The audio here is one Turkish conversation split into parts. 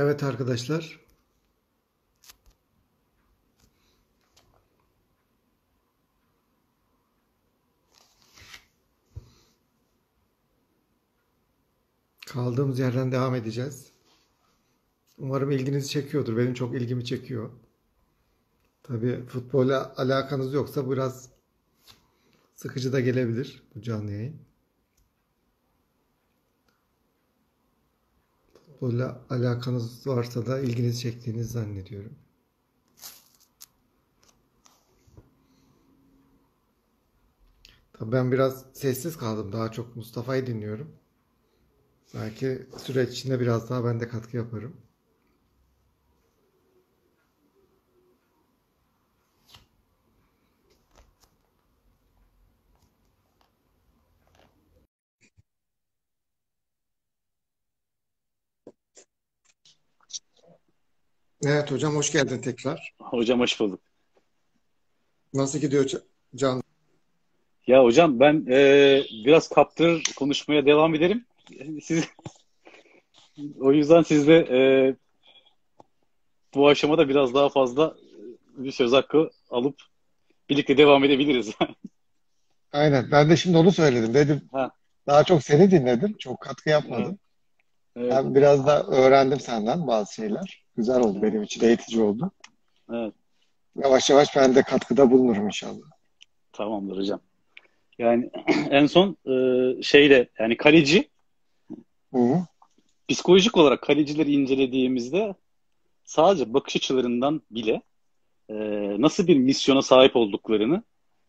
Evet arkadaşlar. Kaldığımız yerden devam edeceğiz. Umarım ilginizi çekiyordur. Benim çok ilgimi çekiyor. Tabii futbola alakanız yoksa biraz sıkıcı da gelebilir bu canlı yayın. Futbolla alakanız varsa da ilginizi çektiğini zannediyorum. Tabii ben biraz sessiz kaldım. Daha çok Mustafa'yı dinliyorum. Belki süreç içinde biraz daha ben de katkı yaparım. Evet hocam hoş geldin tekrar. Hocam hoş bulduk. Nasıl gidiyor Ca- Can? Ya hocam ben e, biraz kaptırır konuşmaya devam ederim. Siz, o yüzden siz de e, bu aşamada biraz daha fazla bir söz hakkı alıp birlikte devam edebiliriz. Aynen. Ben de şimdi onu söyledim. Dedim Ha, daha çok seni dinledim. Çok katkı yapmadım. evet, Ben biraz da öğrendim senden bazı şeyler. Güzel oldu benim için. Eğitici oldu. evet, Yavaş yavaş ben de katkıda bulunurum inşallah. tamamdır hocam. Yani en son e, şeyde yani kaleci Hı hı. psikolojik olarak kalecileri incelediğimizde sadece bakış açılarından bile e, nasıl bir misyona sahip olduklarını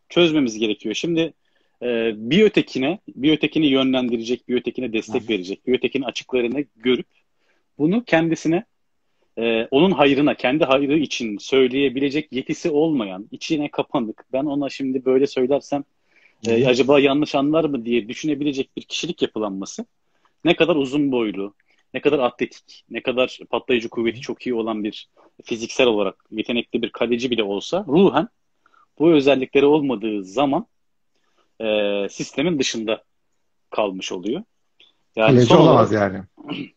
çözmemiz gerekiyor. Şimdi e, bir ötekine, bir ötekini yönlendirecek, bir ötekine destek verecek, bir ötekinin açıklarını görüp bunu kendisine, e, onun hayrına, kendi hayrı için söyleyebilecek yetisi olmayan, içine kapanık, ben ona şimdi böyle söylersem e, acaba yanlış anlar mı? diye düşünebilecek bir kişilik yapılanması ne kadar uzun boylu, ne kadar atletik, ne kadar patlayıcı kuvveti çok iyi olan bir fiziksel olarak yetenekli bir kaleci bile olsa ruhen bu özellikleri olmadığı zaman e, sistemin dışında kalmış oluyor. Yani Kaleci son olamaz olarak yani.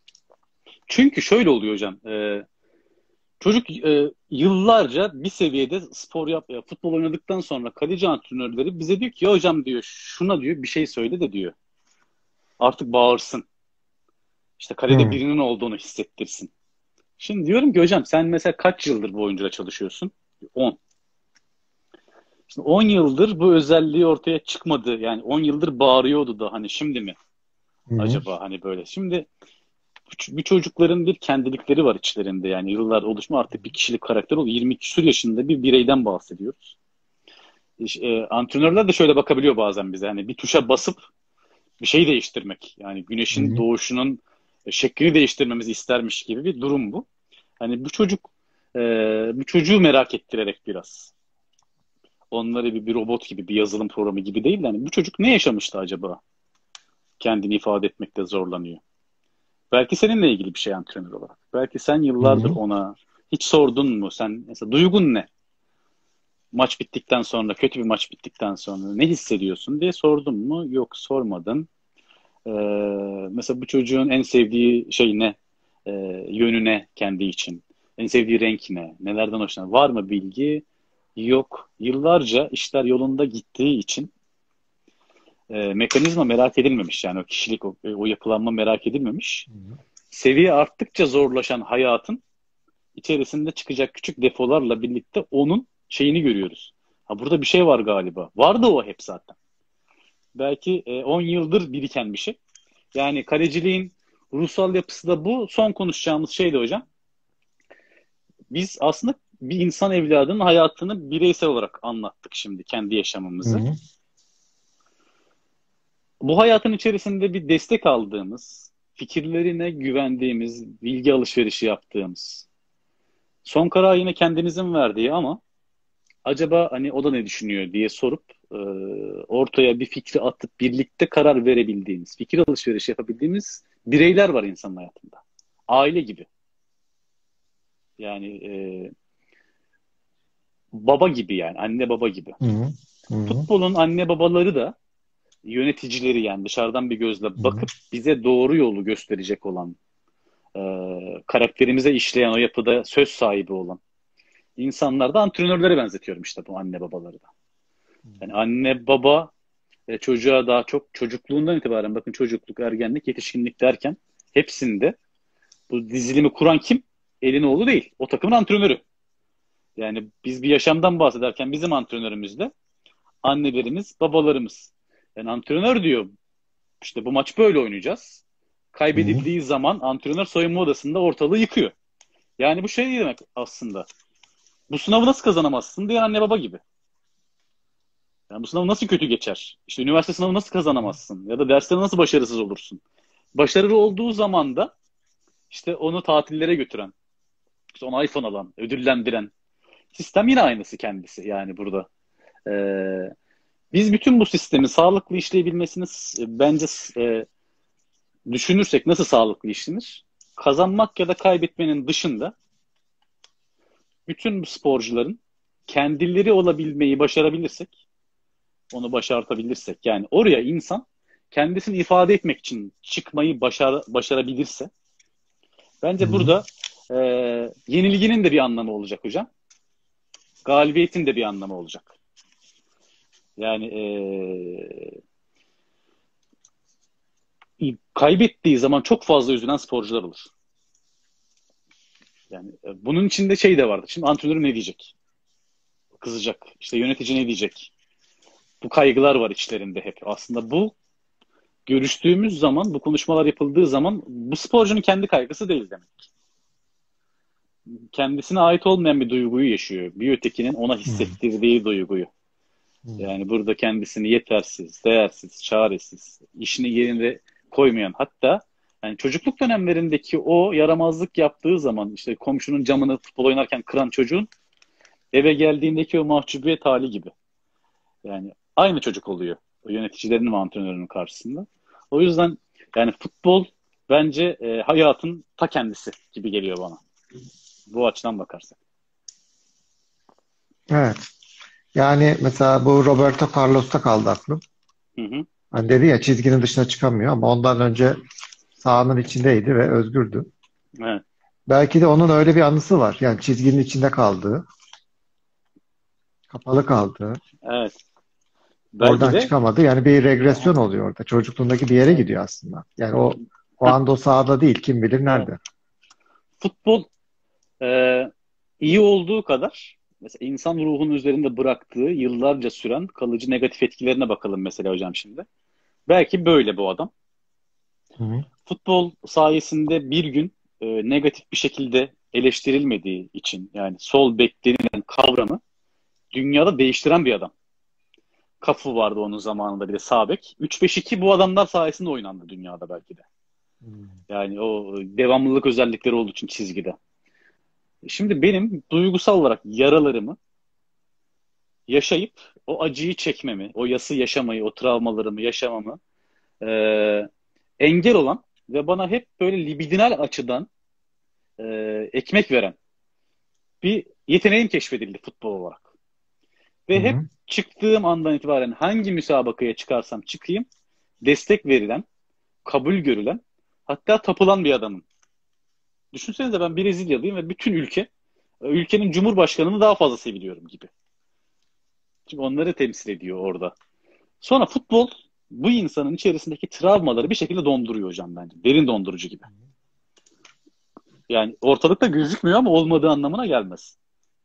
çünkü şöyle oluyor hocam. e, çocuk e, yıllarca bir seviyede spor yap, ya, futbol oynadıktan sonra kaleci antrenörleri bize diyor ki ya hocam diyor şuna diyor bir şey söyle de diyor. Artık bağırsın. İşte kalede Hı. birinin olduğunu hissettirsin. Şimdi diyorum ki hocam sen mesela kaç yıldır bu oyuncuyla çalışıyorsun? 10. Şimdi 10 yıldır bu özelliği ortaya çıkmadı. Yani 10 yıldır bağırıyordu da hani şimdi mi Hı hı. acaba hani böyle. Şimdi bu çocukların bir kendilikleri var içlerinde. Yani yıllar oluşma artık bir kişilik karakter oluyor. 20 küsur yaşında bir bireyden bahsediyoruz. E, antrenörler de şöyle bakabiliyor bazen bize. Hani bir tuşa basıp bir şeyi değiştirmek. Yani güneşin hı. doğuşunun şeklini değiştirmemizi istermiş gibi bir durum bu. Hani bu çocuk e, bu çocuğu merak ettirerek biraz onları bir, bir robot gibi bir yazılım programı gibi değil de hani bu çocuk ne yaşamıştı acaba? Kendini ifade etmekte zorlanıyor. Belki seninle ilgili bir şey antrenör olarak. Belki sen yıllardır hı. ona hiç sordun mu? Sen mesela duygun ne? Maç bittikten sonra, kötü bir maç bittikten sonra ne hissediyorsun diye sordun mu? Yok sormadın. Ee, mesela bu çocuğun en sevdiği şey ne? Ee, yönü ne kendi için? En sevdiği renk ne? Nelerden hoşlanır? Var mı bilgi? Yok. Yıllarca işler yolunda gittiği için e, mekanizma merak edilmemiş. Yani o kişilik, o, o yapılanma merak edilmemiş. Hı hı. Seviye arttıkça zorlaşan hayatın içerisinde çıkacak küçük defolarla birlikte onun şeyini görüyoruz. Ha burada bir şey var galiba. Vardı o hep zaten. Belki e, 10 yıldır biriken bir şey. Yani kaleciliğin ruhsal yapısı da bu. Son konuşacağımız şey de hocam. Biz aslında bir insan evladının hayatını bireysel olarak anlattık şimdi kendi Hı yaşamımızı. hı. Bu hayatın içerisinde bir destek aldığımız, fikirlerine güvendiğimiz, bilgi alışverişi yaptığımız, son karar yine kendimizin verdiği ama acaba hani o da ne düşünüyor diye sorup e, ortaya bir fikri atıp birlikte karar verebildiğimiz, fikir alışverişi yapabildiğimiz bireyler var insanın hayatında. Aile gibi. Yani e, baba gibi yani, anne baba gibi. Hı hı. Hı hı. Futbolun anne babaları da yöneticileri yani dışarıdan bir gözle bakıp bize doğru yolu gösterecek olan e, karakterimize işleyen o yapıda söz sahibi olan insanlar da antrenörlere benzetiyorum işte bu anne babaları da. Yani anne baba e, çocuğa daha çok çocukluğundan itibaren bakın çocukluk, ergenlik, yetişkinlik derken hepsinde bu dizilimi kuran kim? Elin oğlu değil. O takımın antrenörü. Yani biz bir yaşamdan bahsederken bizim antrenörümüz de annelerimiz, babalarımız. Yani antrenör diyor işte bu maç böyle oynayacağız. Kaybedildiği Hı-hı. zaman antrenör soyunma odasında ortalığı yıkıyor. Yani bu şey demek aslında. Bu sınavı nasıl kazanamazsın diye anne baba gibi. Yani bu sınav nasıl kötü geçer? İşte üniversite sınavı nasıl kazanamazsın? Ya da derste nasıl başarısız olursun? Başarılı olduğu zaman da işte onu tatillere götüren, işte ona iPhone alan, ödüllendiren sistem yine aynısı kendisi yani burada. Ee, biz bütün bu sistemi sağlıklı işleyebilmesini bence e, düşünürsek nasıl sağlıklı işlenir? Kazanmak ya da kaybetmenin dışında bütün bu sporcuların kendileri olabilmeyi başarabilirsek, onu başartabilirsek, yani oraya insan kendisini ifade etmek için çıkmayı başar, başarabilirse, bence Hı-hı. burada e, yenilginin de bir anlamı olacak hocam. Galibiyetin de bir anlamı olacak. Yani e, kaybettiği zaman çok fazla üzülen sporcular olur. Yani e, bunun içinde şey de vardı. Şimdi antrenörü ne diyecek? Kızacak. İşte yönetici ne diyecek? Bu kaygılar var içlerinde hep. Aslında bu görüştüğümüz zaman, bu konuşmalar yapıldığı zaman bu sporcunun kendi kaygısı değil demek. Kendisine ait olmayan bir duyguyu yaşıyor. Bir ötekinin ona hissettirdiği hmm. duyguyu. Yani burada kendisini yetersiz, değersiz, çaresiz, işini yerinde koymayan hatta yani çocukluk dönemlerindeki o yaramazlık yaptığı zaman işte komşunun camını futbol oynarken kıran çocuğun eve geldiğindeki o mahcubiyet hali gibi. Yani aynı çocuk oluyor o yöneticilerin ve antrenörünün karşısında. O yüzden yani futbol bence e, hayatın ta kendisi gibi geliyor bana. Bu açıdan bakarsak. Evet. Yani mesela bu Roberto Carlos'ta kaldı aklım. Hı hı. Hani dedi ya çizginin dışına çıkamıyor ama ondan önce sahanın içindeydi ve özgürdü. Evet. Belki de onun öyle bir anısı var. Yani çizginin içinde kaldığı. Kapalı kaldı. Evet. Belki Oradan de... çıkamadı. Yani bir regresyon oluyor orada. Çocukluğundaki bir yere gidiyor aslında. Yani o o anda o sahada değil. Kim bilir nerede. Futbol e, iyi olduğu kadar mesela insan ruhunun üzerinde bıraktığı yıllarca süren kalıcı negatif etkilerine bakalım mesela hocam şimdi. Belki böyle bu adam. Hı hı. Futbol sayesinde bir gün e, negatif bir şekilde eleştirilmediği için yani sol bek denilen kavramı dünyada değiştiren bir adam. Kafu vardı onun zamanında bir de sağ bek. 3-5-2 bu adamlar sayesinde oynandı dünyada belki de. Hmm. Yani o devamlılık özellikleri olduğu için çizgide. Şimdi benim duygusal olarak yaralarımı yaşayıp o acıyı çekmemi, o yası yaşamayı, o travmalarımı yaşamamı e, engel olan ve bana hep böyle libidinal açıdan e, ekmek veren bir yeteneğim keşfedildi futbol olarak. Ve Hı-hı. hep çıktığım andan itibaren hangi müsabakaya çıkarsam çıkayım destek verilen, kabul görülen, hatta tapılan bir adamım. Düşünsenize ben Brezilyalıyım ve bütün ülke ülkenin cumhurbaşkanını daha fazla seviliyorum gibi. Çünkü onları temsil ediyor orada. Sonra futbol bu insanın içerisindeki travmaları bir şekilde donduruyor hocam bence. Derin dondurucu gibi. Yani ortalıkta gözükmüyor ama olmadığı anlamına gelmez.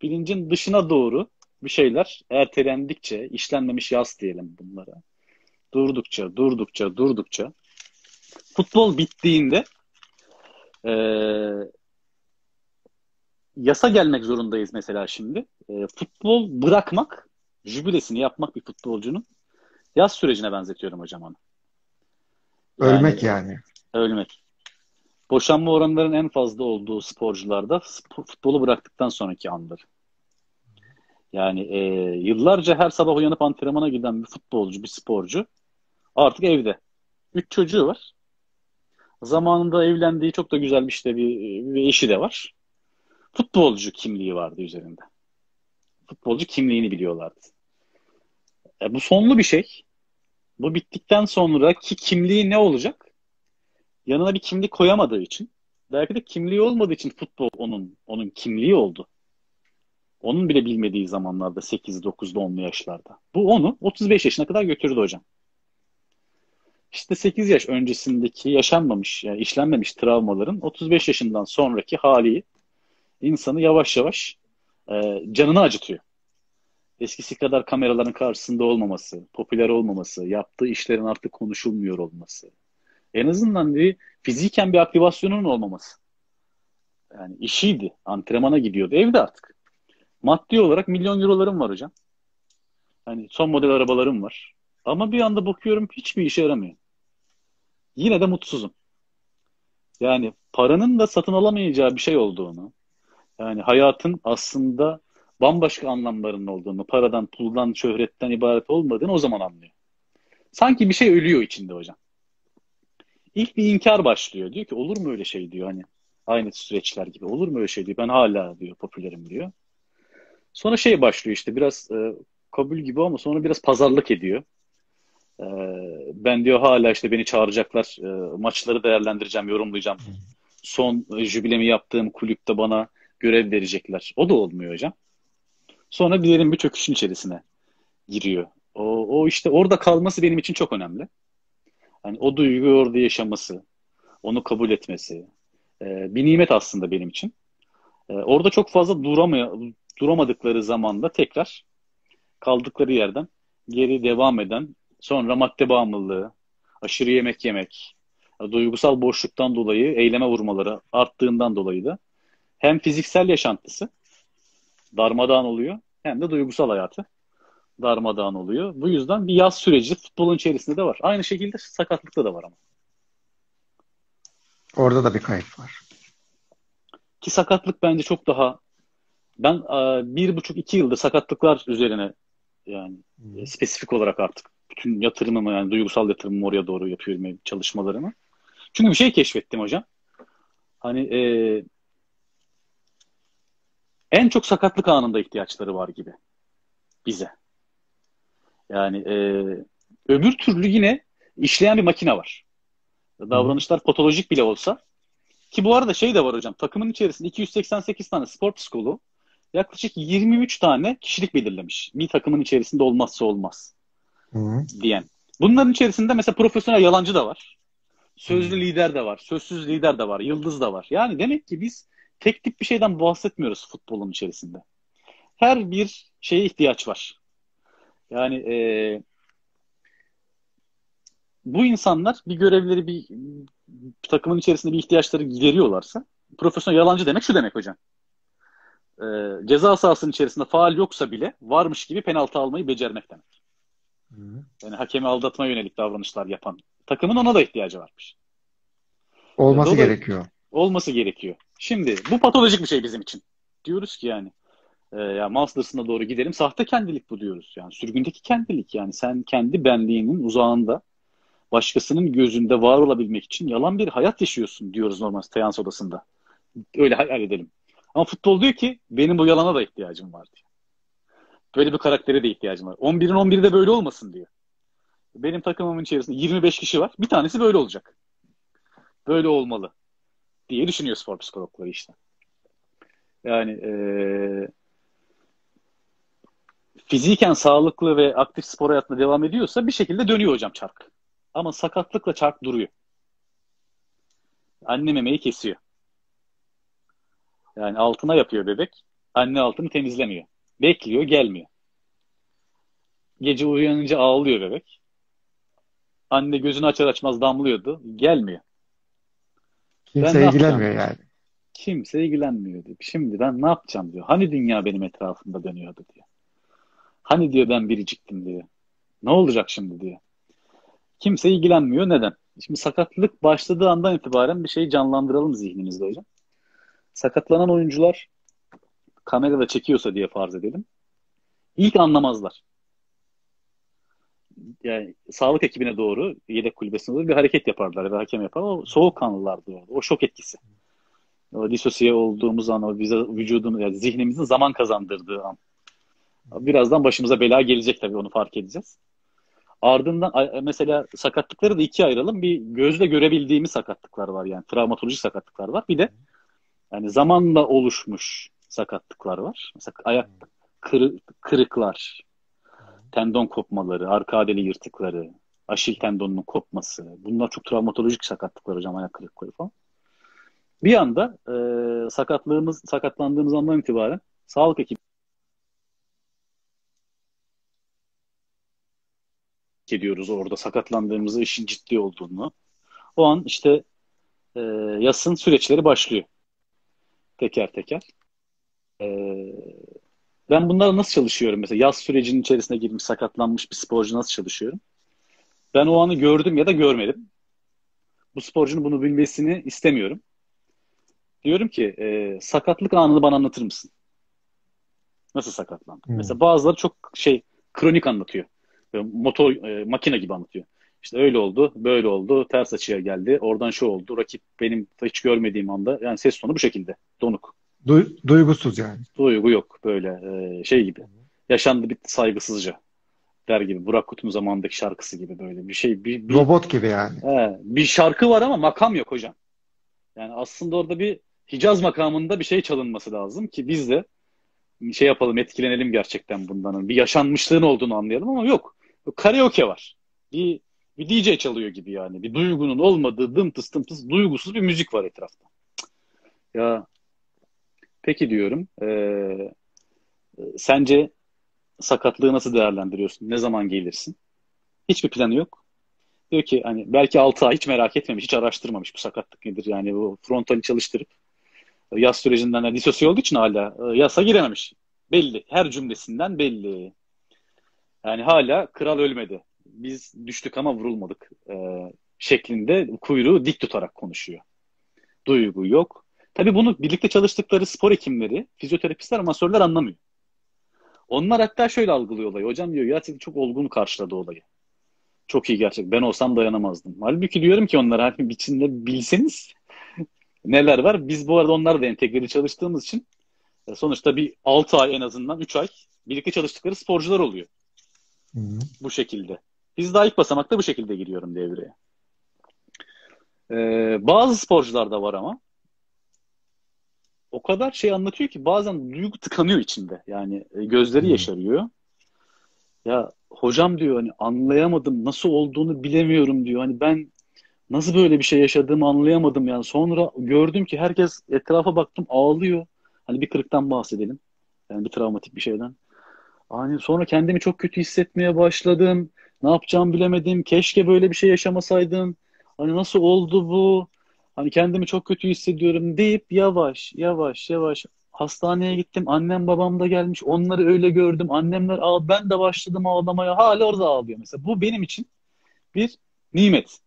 Bilincin dışına doğru bir şeyler ertelendikçe, işlenmemiş yaz diyelim bunlara. Durdukça, durdukça, durdukça futbol bittiğinde e, yasa gelmek zorundayız mesela şimdi. E, futbol bırakmak, jübilesini yapmak bir futbolcunun yaz sürecine benzetiyorum hocam onu. Yani, ölmek yani. Ölmek. Boşanma oranlarının en fazla olduğu sporcularda futbolu bıraktıktan sonraki andır. Yani e, yıllarca her sabah uyanıp antrenmana giden bir futbolcu, bir sporcu artık evde. Üç çocuğu var. Zamanında evlendiği çok da güzel bir işte bir, bir eşi de var. Futbolcu kimliği vardı üzerinde. Futbolcu kimliğini biliyorlardı. E, bu sonlu bir şey. Bu bittikten sonra ki kimliği ne olacak? Yanına bir kimlik koyamadığı için Belki de kimliği olmadığı için futbol onun onun kimliği oldu. Onun bile bilmediği zamanlarda 8, 9'da 10'lu yaşlarda. Bu onu 35 yaşına kadar götürdü hocam. İşte 8 yaş öncesindeki yaşanmamış, yani işlenmemiş travmaların 35 yaşından sonraki hali insanı yavaş yavaş e, canını acıtıyor. Eskisi kadar kameraların karşısında olmaması, popüler olmaması, yaptığı işlerin artık konuşulmuyor olması. En azından bir fiziken bir aktivasyonun olmaması. Yani işiydi. Antrenmana gidiyordu. Evde artık. Maddi olarak milyon eurolarım var hocam. Hani son model arabalarım var. Ama bir anda bakıyorum hiçbir işe yaramıyor. Yine de mutsuzum. Yani paranın da satın alamayacağı bir şey olduğunu, yani hayatın aslında bambaşka anlamlarının olduğunu, paradan, puldan, şöhretten ibaret olmadığını o zaman anlıyor. Sanki bir şey ölüyor içinde hocam. İlk bir inkar başlıyor. Diyor ki olur mu öyle şey diyor hani aynı süreçler gibi. Olur mu öyle şey diyor. Ben hala diyor popülerim diyor. Sonra şey başlıyor işte biraz e, kabul gibi ama sonra biraz pazarlık ediyor. E, ben diyor hala işte beni çağıracaklar. E, maçları değerlendireceğim, yorumlayacağım. Son e, jübilemi yaptığım kulüpte bana görev verecekler. O da olmuyor hocam. Sonra bir yerin bir çöküşün içerisine giriyor. O, o işte orada kalması benim için çok önemli. Hani o duyguyu orada yaşaması, onu kabul etmesi e, bir nimet aslında benim için. E, orada çok fazla duramaya, duramadıkları zaman da tekrar kaldıkları yerden geri devam eden sonra madde bağımlılığı, aşırı yemek yemek, duygusal boşluktan dolayı eyleme vurmaları arttığından dolayı da hem fiziksel yaşantısı darmadağın oluyor hem de duygusal hayatı darmadağın oluyor. Bu yüzden bir yaz süreci futbolun içerisinde de var. Aynı şekilde sakatlıkta da var ama. Orada da bir kayıp var. Ki sakatlık bence çok daha ben e, bir buçuk iki yıldır sakatlıklar üzerine yani hmm. spesifik olarak artık bütün yatırımımı yani duygusal yatırımımı oraya doğru yapıyorum çalışmalarımı. Çünkü bir şey keşfettim hocam. Hani e, en çok sakatlık anında ihtiyaçları var gibi bize. Yani e, öbür türlü yine işleyen bir makine var. Davranışlar patolojik bile olsa ki bu arada şey de var hocam takımın içerisinde 288 tane spor psikoloğu yaklaşık 23 tane kişilik belirlemiş. Bir takımın içerisinde olmazsa olmaz Hı. diyen. Bunların içerisinde mesela profesyonel yalancı da var. Sözlü Hı. lider de var. Sözsüz lider de var. Yıldız da var. Yani demek ki biz tek tip bir şeyden bahsetmiyoruz futbolun içerisinde. Her bir şeye ihtiyaç var. Yani e, bu insanlar bir görevleri bir, bir takımın içerisinde bir ihtiyaçları gideriyorlarsa profesyonel yalancı demek şu demek hocam. E, ceza sahasının içerisinde faal yoksa bile varmış gibi penaltı almayı becermek demek. Hı. Yani hakemi aldatma yönelik davranışlar yapan takımın ona da ihtiyacı varmış. Olması Dolayı, gerekiyor. Olması gerekiyor. Şimdi bu patolojik bir şey bizim için. Diyoruz ki yani e, ya Masters'ına doğru gidelim. Sahte kendilik bu diyoruz. Yani sürgündeki kendilik yani sen kendi benliğinin uzağında başkasının gözünde var olabilmek için yalan bir hayat yaşıyorsun diyoruz normal seans odasında. Öyle hayal edelim. Ama futbol diyor ki benim bu yalana da ihtiyacım var diyor. Böyle bir karaktere de ihtiyacım var. 11'in 11'i de böyle olmasın diyor. Benim takımımın içerisinde 25 kişi var. Bir tanesi böyle olacak. Böyle olmalı diye düşünüyor spor psikologları işte. Yani ee, fiziken sağlıklı ve aktif spor hayatına devam ediyorsa bir şekilde dönüyor hocam çark. Ama sakatlıkla çark duruyor. Anne memeyi kesiyor. Yani altına yapıyor bebek. Anne altını temizlemiyor. Bekliyor, gelmiyor. Gece uyanınca ağlıyor bebek. Anne gözünü açar açmaz damlıyordu. Gelmiyor. Kimse ben ilgilenmiyor yani. Kimse ilgilenmiyor diyor. Şimdi ben ne yapacağım diyor. Hani dünya benim etrafımda dönüyordu diyor. Hani diyor ben biriciktim diyor. Ne olacak şimdi diyor. Kimse ilgilenmiyor. Neden? Şimdi sakatlık başladığı andan itibaren bir şey canlandıralım zihnimizde hocam. Sakatlanan oyuncular kamerada çekiyorsa diye farz edelim. İlk anlamazlar. Yani sağlık ekibine doğru, yedek kulübesine doğru bir hareket yaparlar ve hakem yapar. O soğukkanlılardı orada. O şok etkisi. O disosiye olduğumuz an, o bize vücudun, yani zihnimizin zaman kazandırdığı an. Birazdan başımıza bela gelecek tabii onu fark edeceğiz. Ardından mesela sakatlıkları da ikiye ayıralım. Bir gözle görebildiğimiz sakatlıklar var yani travmatolojik sakatlıklar var. Bir de yani zamanla oluşmuş sakatlıklar var. Mesela ayak kırı- kırıklar, tendon kopmaları, arka adeli yırtıkları, aşil tendonunun kopması. Bunlar çok travmatolojik sakatlıklar hocam ayak kırıkları falan. Bir anda e, sakatlığımız sakatlandığımız andan itibaren sağlık ekibi ediyoruz orada sakatlandığımızı, işin ciddi olduğunu. O an işte e, yasın süreçleri başlıyor. Teker teker. E, ben bunlarla nasıl çalışıyorum? Mesela yaz sürecinin içerisine girmiş, sakatlanmış bir sporcu nasıl çalışıyorum? Ben o anı gördüm ya da görmedim. Bu sporcunun bunu bilmesini istemiyorum. Diyorum ki e, sakatlık anını bana anlatır mısın? Nasıl sakatlandın? Hmm. Mesela bazıları çok şey kronik anlatıyor. Böyle motor e, makine gibi anlatıyor. İşte öyle oldu, böyle oldu, ters açıya geldi, oradan şu oldu, rakip benim hiç görmediğim anda yani ses tonu bu şekilde, donuk. Du- duygusuz yani. Duygu yok böyle e, şey gibi. Yaşandı bitti saygısızca der gibi. Burak Kut'un zamandaki şarkısı gibi böyle bir şey. Bir, bir, Robot gibi yani. he, bir şarkı var ama makam yok hocam. Yani aslında orada bir Hicaz makamında bir şey çalınması lazım ki biz de şey yapalım, etkilenelim gerçekten bundan. Bir yaşanmışlığın olduğunu anlayalım ama yok. Karaoke var. Bir, bir DJ çalıyor gibi yani. Bir duygunun olmadığı dımtıs dımtıs duygusuz bir müzik var etrafta. Ya peki diyorum. eee, sence sakatlığı nasıl değerlendiriyorsun? Ne zaman gelirsin? Hiçbir planı yok. Diyor ki hani belki 6 ay hiç merak etmemiş, hiç araştırmamış bu sakatlık nedir. Yani bu frontali çalıştırıp yaz sürecinden de disosiye olduğu için hala e, yasa girememiş. Belli. Her cümlesinden belli. Yani hala kral ölmedi. Biz düştük ama vurulmadık e, şeklinde kuyruğu dik tutarak konuşuyor. Duygu yok. Tabii bunu birlikte çalıştıkları spor hekimleri, fizyoterapistler, masörler anlamıyor. Onlar hatta şöyle algılıyor olayı. Hocam diyor gerçekten çok olgun karşıladı olayı. Çok iyi gerçek. Ben olsam dayanamazdım. Halbuki diyorum ki onlara hani içinde bilseniz neler var. Biz bu arada onlarla da entegreli çalıştığımız için e, sonuçta bir 6 ay en azından 3 ay birlikte çalıştıkları sporcular oluyor Hı. bu şekilde. Biz daha ilk basamakta bu şekilde giriyorum devreye. Ee, bazı sporcular da var ama o kadar şey anlatıyor ki bazen duygu tıkanıyor içinde. Yani e, gözleri Hmm. yaşarıyor. Ya hocam diyor hani anlayamadım nasıl olduğunu bilemiyorum diyor. Hani ben nasıl böyle bir şey yaşadığımı anlayamadım yani. Sonra gördüm ki herkes etrafa baktım ağlıyor. Hani bir kırıktan bahsedelim. Yani bir travmatik bir şeyden. Hani sonra kendimi çok kötü hissetmeye başladım. Ne yapacağımı bilemedim. Keşke böyle bir şey yaşamasaydım. Hani nasıl oldu bu? Hani kendimi çok kötü hissediyorum deyip yavaş yavaş yavaş hastaneye gittim. Annem babam da gelmiş. Onları öyle gördüm. Annemler ağ ben de başladım ağlamaya. Hala orada ağlıyor mesela. Bu benim için bir nimet.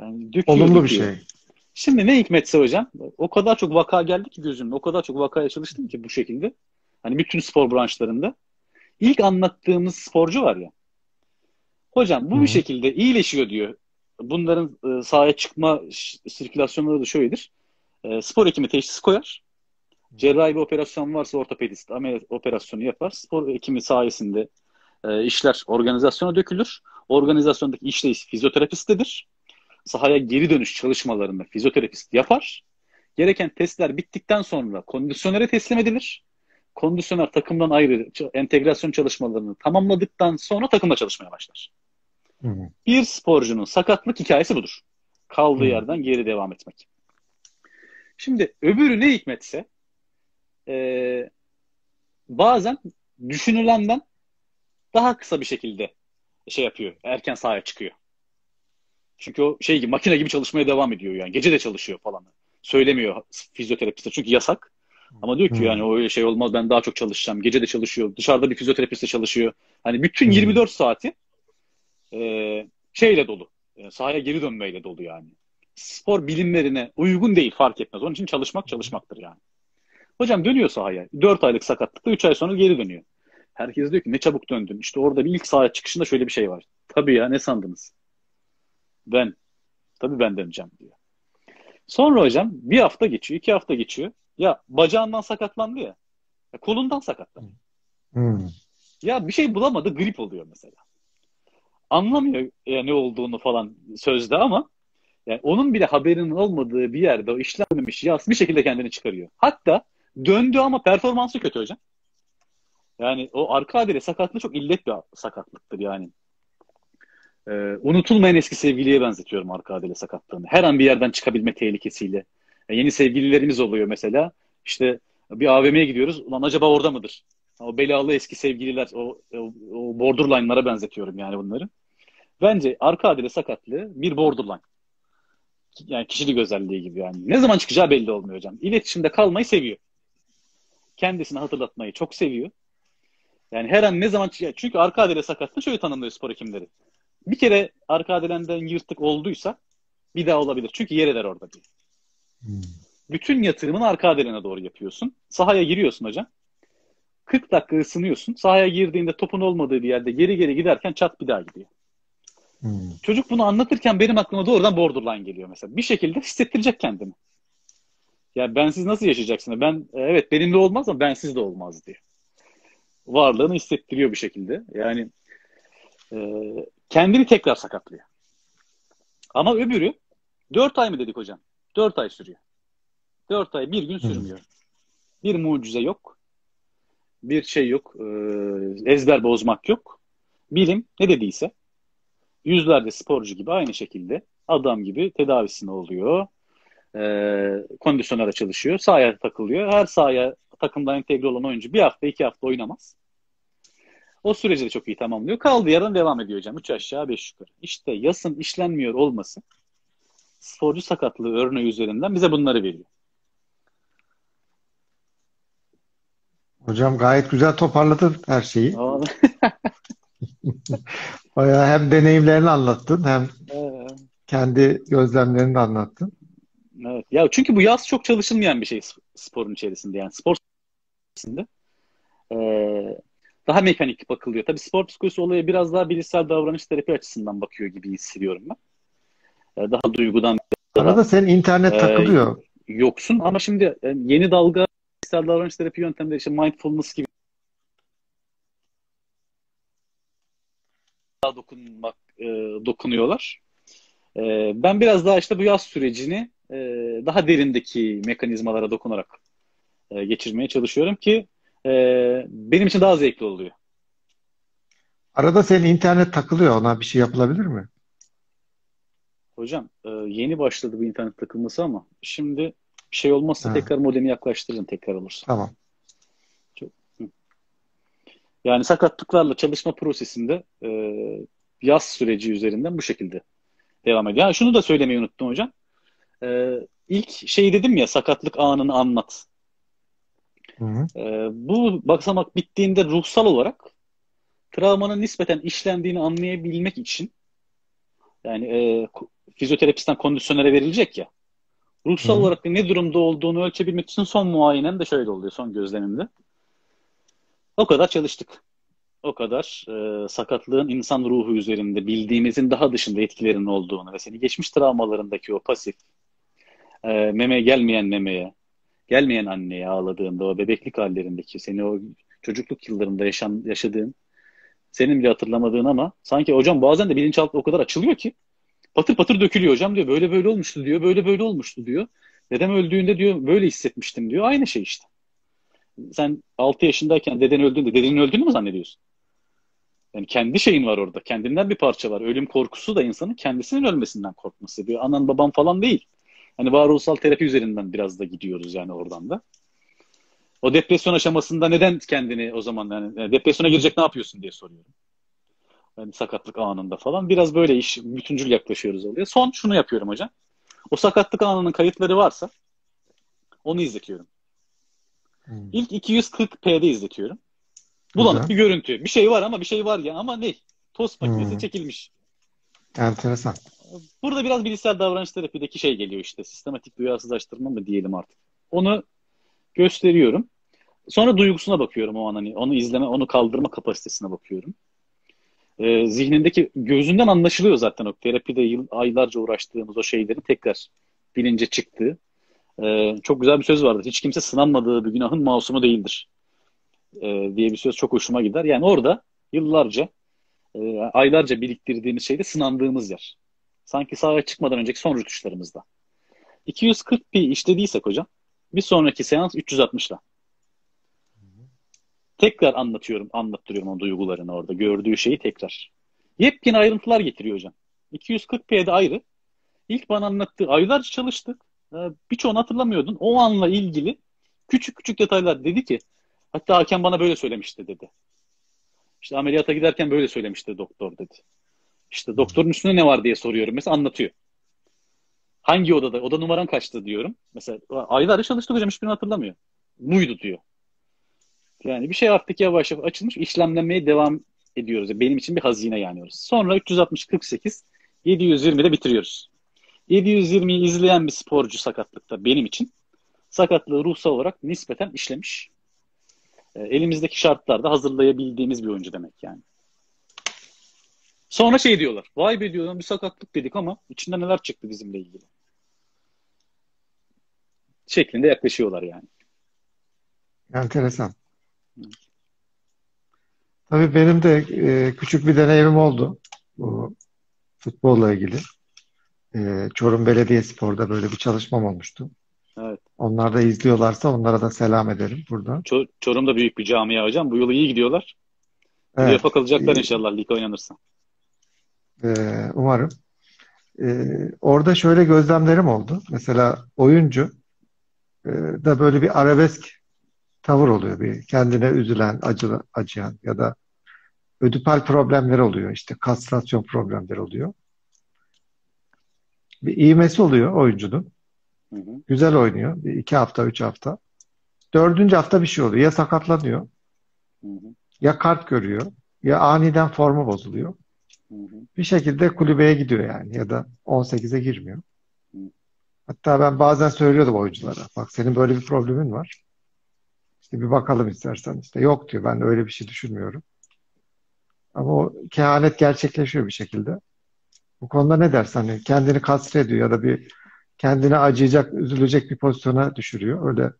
Yani döküyor, Olumlu bir döküyor. şey. Şimdi ne hikmetse hocam, o kadar çok vaka geldi ki gözümün, o kadar çok vakaya çalıştım ki bu şekilde. Hani bütün spor branşlarında. İlk anlattığımız sporcu var ya. Hocam bu Hı bir şekilde iyileşiyor diyor. Bunların e, sahaya çıkma sirkülasyonları da şöyledir. E, spor hekimi teşhis koyar. Cerrahi bir operasyon varsa ortopedist ameliyat operasyonu yapar. Spor hekimi sayesinde e, işler organizasyona dökülür. Organizasyondaki işleyiş fizyoterapisttedir. Sahaya geri dönüş çalışmalarını fizyoterapist yapar. Gereken testler bittikten sonra kondisyonere teslim edilir. Kondisyoner takımdan ayrı entegrasyon çalışmalarını tamamladıktan sonra takımla çalışmaya başlar. Hı hı. Bir sporcunun sakatlık hikayesi budur. Kaldığı Hı. yerden geri devam etmek. Şimdi öbürü ne hikmetse e, bazen düşünülenden daha kısa bir şekilde şey yapıyor. Erken sahaya çıkıyor. Çünkü o şey gibi makine gibi çalışmaya devam ediyor yani. Gece de çalışıyor falan. Söylemiyor fizyoterapiste çünkü yasak. Ama diyor ki Hmm. yani o öyle şey olmaz ben daha çok çalışacağım. Gece de çalışıyor. Dışarıda bir fizyoterapiste çalışıyor. Hani bütün Hmm. 24 saati e, şeyle dolu. E, sahaya geri dönmeyle dolu yani. Spor bilimlerine uygun değil fark etmez. Onun için çalışmak çalışmaktır yani. Hocam dönüyor sahaya. 4 aylık sakatlıkta 3 ay sonra geri dönüyor. Herkes diyor ki ne çabuk döndün. İşte orada bir ilk sahaya çıkışında şöyle bir şey var. Tabii ya ne sandınız? Ben. Tabii ben döneceğim diyor. Sonra hocam bir hafta geçiyor, iki hafta geçiyor. Ya bacağından sakatlandı ya. ya kolundan sakatlandı. Hı. Ya bir şey bulamadı grip oluyor mesela. Anlamıyor ya ne olduğunu falan sözde ama yani onun bile haberinin olmadığı bir yerde o işlenmemiş yaz bir şekilde kendini çıkarıyor. Hatta döndü ama performansı kötü hocam. Yani o arka adile sakatlığı çok illet bir sakatlıktır yani. Ee, unutulmayan eski sevgiliye benzetiyorum arka adile sakatlığını. Her an bir yerden çıkabilme tehlikesiyle. Yani yeni sevgililerimiz oluyor mesela. İşte bir AVM'ye gidiyoruz. Ulan acaba orada mıdır? O belalı eski sevgililer, o, o, o borderline'lara benzetiyorum yani bunları. Bence arka adile sakatlığı bir borderline. Yani kişilik özelliği gibi yani. Ne zaman çıkacağı belli olmuyor hocam. İletişimde kalmayı seviyor. Kendisini hatırlatmayı çok seviyor. Yani her an ne zaman çünkü arka adile sakatlığı şöyle tanımlıyor spor hekimleri. Bir kere arka adelenden yırtık olduysa bir daha olabilir. Çünkü yer eder orada diye. Hmm. Bütün yatırımını arka adelene doğru yapıyorsun. Sahaya giriyorsun hocam. 40 dakika ısınıyorsun. Sahaya girdiğinde topun olmadığı bir yerde geri geri giderken çat bir daha gidiyor. Hmm. Çocuk bunu anlatırken benim aklıma doğrudan borderline geliyor mesela. Bir şekilde hissettirecek kendini. Ya bensiz nasıl yaşayacaksın? Ben evet benimle olmaz ama bensiz de olmaz diye. Varlığını hissettiriyor bir şekilde. Yani e, kendini tekrar sakatlıyor. Ama öbürü 4 ay mı dedik hocam? 4 ay sürüyor. 4 ay bir gün sürmüyor. Bir mucize yok. Bir şey yok. E, ezber bozmak yok. Bilim ne dediyse yüzlerce sporcu gibi aynı şekilde adam gibi tedavisine oluyor. E, kondisyonlara çalışıyor. Sahaya takılıyor. Her sahaya takımdan entegre olan oyuncu bir hafta iki hafta oynamaz. O süreci de çok iyi tamamlıyor. Kaldığı yerden devam ediyor hocam. Üç aşağı beş yukarı. İşte yasın işlenmiyor olması sporcu sakatlığı örneği üzerinden bize bunları veriyor. Hocam gayet güzel toparladın her şeyi. Bayağı hem deneyimlerini anlattın hem evet. kendi gözlemlerini de anlattın. Evet. Ya çünkü bu yaz çok çalışılmayan bir şey sporun içerisinde yani spor içerisinde. Ee, daha mekanik bakılıyor. Tabii spor psikolojisi olaya biraz daha bilişsel davranış terapi açısından bakıyor gibi hissediyorum ben. Ee, daha duygudan Arada daha, senin internet e, takılıyor. Yoksun ama şimdi e, yeni dalga bilişsel davranış terapi yöntemleri işte mindfulness gibi dokunmak e, dokunuyorlar. E, ben biraz daha işte bu yaz sürecini e, daha derindeki mekanizmalara dokunarak e, geçirmeye çalışıyorum ki e, benim için daha zevkli oluyor. Arada senin internet takılıyor. Ona bir şey yapılabilir mi? Hocam e, yeni başladı bu internet takılması ama şimdi bir şey olmazsa ha. tekrar modemi yaklaştırırım tekrar olursa. Tamam. Yani sakatlıklarla çalışma prosesinde e, yaz süreci üzerinden bu şekilde devam ediyor. Yani şunu da söylemeyi unuttum hocam. E, ilk şey dedim ya sakatlık anını anlat. Hı hı. E, bu baksamak bittiğinde ruhsal olarak travmanın nispeten işlendiğini anlayabilmek için yani e, fizyoterapistten kondisyonere verilecek ya ruhsal hı. olarak ne durumda olduğunu ölçebilmek için son muayenem de şöyle oluyor son gözlemimde. O kadar çalıştık. O kadar e, sakatlığın insan ruhu üzerinde bildiğimizin daha dışında etkilerinin olduğunu ve seni geçmiş travmalarındaki o pasif e, memeye gelmeyen memeye, gelmeyen anneye ağladığında o bebeklik hallerindeki seni o çocukluk yıllarında yaşan, yaşadığın senin bile hatırlamadığın ama sanki hocam bazen de bilinçaltı o kadar açılıyor ki patır patır dökülüyor hocam diyor. Böyle böyle olmuştu diyor. Böyle böyle olmuştu diyor. Dedem öldüğünde diyor böyle hissetmiştim diyor. Aynı şey işte sen 6 yaşındayken deden öldüğünde dedenin öldüğünü mü zannediyorsun? Yani kendi şeyin var orada. Kendinden bir parça var. Ölüm korkusu da insanın kendisinin ölmesinden korkması. Bir anan babam falan değil. Hani varoluşsal terapi üzerinden biraz da gidiyoruz yani oradan da. O depresyon aşamasında neden kendini o zaman yani depresyona girecek ne yapıyorsun diye soruyorum. Yani sakatlık anında falan. Biraz böyle iş bütüncül yaklaşıyoruz oluyor. Son şunu yapıyorum hocam. O sakatlık anının kayıtları varsa onu izletiyorum. Hmm. İlk 240p'de izletiyorum. Bulanık Güzel. bir görüntü. Bir şey var ama bir şey var ya ama ne? Toz makinesi hmm. çekilmiş. Enteresan. Burada biraz bilişsel davranış terapideki şey geliyor işte. Sistematik duyarsızlaştırma mı diyelim artık. Onu gösteriyorum. Sonra duygusuna bakıyorum o an hani onu izleme, onu kaldırma kapasitesine bakıyorum. Ee, zihnindeki gözünden anlaşılıyor zaten o terapide yıl, aylarca uğraştığımız o şeylerin tekrar bilince çıktığı. Ee, çok güzel bir söz vardır. Hiç kimse sınanmadığı bir günahın masumu değildir. Ee, diye bir söz çok hoşuma gider. Yani orada yıllarca e, aylarca biriktirdiğimiz şeyde sınandığımız yer. Sanki sahaya çıkmadan önceki son rütuşlarımızda. 240p işlediysek hocam bir sonraki seans 360'la. Tekrar anlatıyorum, anlattırıyorum o duygularını orada. Gördüğü şeyi tekrar. Yepyeni ayrıntılar getiriyor hocam. 240p'de ayrı. İlk bana anlattığı aylarca çalıştık. Ee, birçoğunu hatırlamıyordun. O anla ilgili küçük küçük detaylar dedi ki hatta hakem bana böyle söylemişti dedi. İşte ameliyata giderken böyle söylemişti doktor dedi. İşte doktorun üstünde ne var diye soruyorum. Mesela anlatıyor. Hangi odada? Oda numaran kaçtı diyorum. Mesela aylarca çalıştık hocam hiçbirini hatırlamıyor. Muydu diyor. Yani bir şey artık yavaş yavaş açılmış işlemlenmeye devam ediyoruz. Benim için bir hazine yani. Sonra 360 48 720'de bitiriyoruz. 720'yi izleyen bir sporcu sakatlıkta benim için sakatlığı ruhsal olarak nispeten işlemiş. E, elimizdeki şartlarda hazırlayabildiğimiz bir oyuncu demek yani. Sonra şey diyorlar. Vay be diyorlar bir sakatlık dedik ama içinde neler çıktı bizimle ilgili. Şeklinde yaklaşıyorlar yani. Enteresan. Tabii benim de e, küçük bir deneyimim oldu bu futbolla ilgili. E, Çorum Belediyespor'da böyle bir çalışmam olmuştu. Evet. Onlar da izliyorlarsa onlara da selam ederim buradan. Çor Çorum da büyük bir camia hocam. Bu yıl iyi gidiyorlar. Evet. UEFA kalacaklar inşallah lig oynanırsa. E, umarım. E, orada şöyle gözlemlerim oldu. Mesela oyuncu e, da böyle bir arabesk tavır oluyor. Bir kendine üzülen, acı, acıyan ya da ödipal problemler oluyor. İşte kastrasyon problemleri oluyor. Bir iğmesi oluyor oyuncunun. Hı hı. Güzel oynuyor. Bir iki hafta, üç hafta. Dördüncü hafta bir şey oluyor. Ya sakatlanıyor, hı hı. ya kart görüyor, ya aniden formu bozuluyor. Hı hı. Bir şekilde kulübeye gidiyor yani ya da 18'e girmiyor. Hı. Hatta ben bazen söylüyordum oyunculara. Bak senin böyle bir problemin var. İşte bir bakalım istersen. İşte yok diyor. Ben öyle bir şey düşünmüyorum. Ama o kehanet gerçekleşiyor bir şekilde. Bu konuda ne dersin? Hani kendini kastrediyor ya da bir kendine acıyacak, üzülecek bir pozisyona düşürüyor. Öyle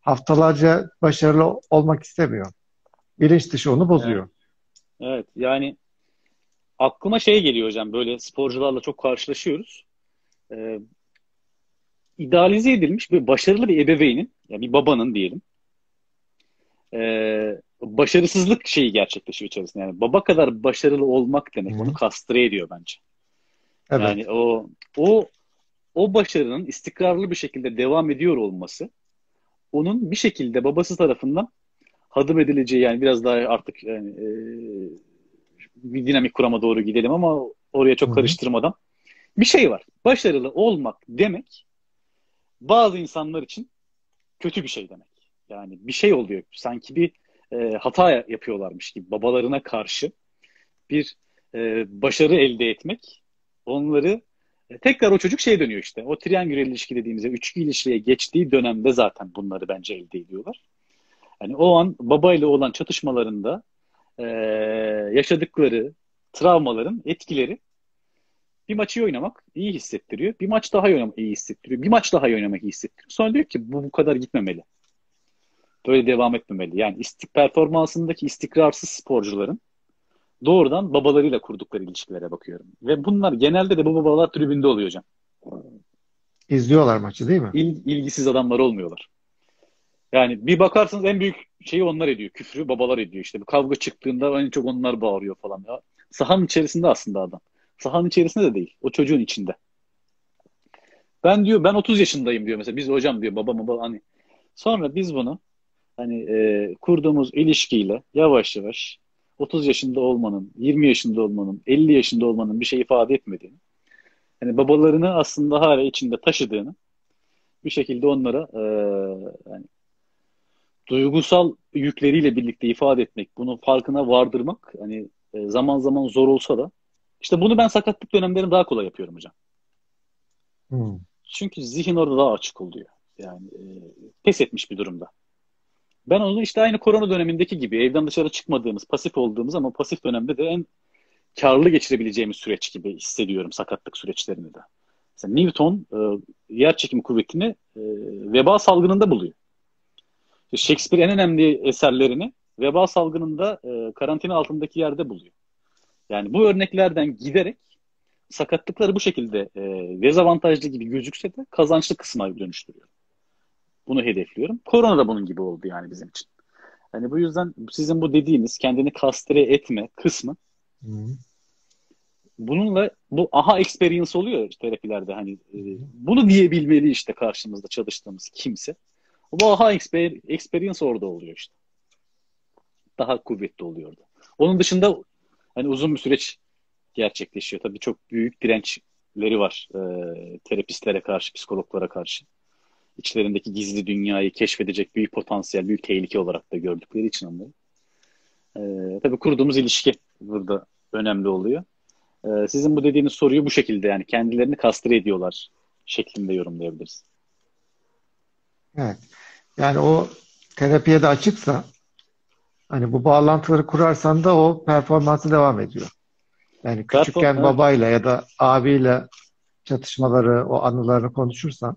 haftalarca başarılı olmak istemiyor. Bilinç dışı onu bozuyor. Evet. evet yani aklıma şey geliyor hocam böyle sporcularla çok karşılaşıyoruz. Ee, idealize edilmiş bir başarılı bir ebeveynin, yani bir babanın diyelim e, başarısızlık şeyi gerçekleşiyor içerisinde. Yani baba kadar başarılı olmak demek. Hı. Onu kastre ediyor bence. Evet. Yani o o o başarının istikrarlı bir şekilde devam ediyor olması onun bir şekilde babası tarafından hadım edileceği yani biraz daha artık yani e, bir dinamik kurama doğru gidelim ama oraya çok Hı-hı. karıştırmadan bir şey var. Başarılı olmak demek bazı insanlar için kötü bir şey demek. Yani bir şey oluyor. Sanki bir e, hata yapıyorlarmış gibi babalarına karşı bir e, başarı elde etmek onları e, tekrar o çocuk şeye dönüyor işte. O triangüel ilişki dediğimizde üçlü ilişkiye geçtiği dönemde zaten bunları bence elde ediyorlar. Yani o an babayla olan çatışmalarında e, yaşadıkları travmaların etkileri bir maçı oynamak iyi hissettiriyor. Bir maç daha oynamak iyi hissettiriyor. Bir maç daha oynamak iyi hissettiriyor. Sonra diyor ki bu bu kadar gitmemeli böyle devam etmemeli. Yani istik performansındaki istikrarsız sporcuların doğrudan babalarıyla kurdukları ilişkilere bakıyorum. Ve bunlar genelde de bu babalar tribünde oluyor hocam. İzliyorlar maçı değil mi? İl, ilgisiz adamlar olmuyorlar. Yani bir bakarsınız en büyük şeyi onlar ediyor. Küfrü babalar ediyor. İşte bir kavga çıktığında en çok onlar bağırıyor falan. Ya, sahanın içerisinde aslında adam. Sahanın içerisinde de değil. O çocuğun içinde. Ben diyor ben 30 yaşındayım diyor mesela. Biz hocam diyor baba baba hani. Sonra biz bunu hani e, kurduğumuz ilişkiyle yavaş yavaş 30 yaşında olmanın, 20 yaşında olmanın, 50 yaşında olmanın bir şey ifade etmediğini, hani babalarını aslında hala içinde taşıdığını bir şekilde onlara e, yani duygusal yükleriyle birlikte ifade etmek, bunun farkına vardırmak hani e, zaman zaman zor olsa da işte bunu ben sakatlık dönemlerinde daha kolay yapıyorum hocam. Hmm. Çünkü zihin orada daha açık oluyor. Yani e, pes etmiş bir durumda. Ben onu işte aynı korona dönemindeki gibi evden dışarı çıkmadığımız, pasif olduğumuz ama pasif dönemde de en karlı geçirebileceğimiz süreç gibi hissediyorum sakatlık süreçlerini de. Mesela Newton e, yer çekimi kuvvetini e, veba salgınında buluyor. Shakespeare en önemli eserlerini veba salgınında e, karantina altındaki yerde buluyor. Yani bu örneklerden giderek sakatlıkları bu şekilde e, dezavantajlı gibi gözükse de kazançlı kısma dönüştürüyor. Bunu hedefliyorum. Korona da bunun gibi oldu yani bizim için. Yani bu yüzden sizin bu dediğiniz kendini kastre etme kısmı Hı. bununla bu aha experience oluyor terapilerde hani e, bunu diyebilmeli işte karşımızda çalıştığımız kimse. Bu aha exper- experience orada oluyor işte. Daha kuvvetli oluyor orada. Onun dışında hani uzun bir süreç gerçekleşiyor. Tabii çok büyük dirençleri var e, terapistlere karşı, psikologlara karşı. İçlerindeki gizli dünyayı keşfedecek büyük potansiyel, büyük tehlike olarak da gördükleri için onları. E, tabii kurduğumuz ilişki burada önemli oluyor. E, sizin bu dediğiniz soruyu bu şekilde yani kendilerini kastre ediyorlar şeklinde yorumlayabiliriz. Evet. Yani o terapiye de açıksa hani bu bağlantıları kurarsan da o performansı devam ediyor. Yani küçükken Perform- babayla ya da abiyle çatışmaları, o anılarını konuşursan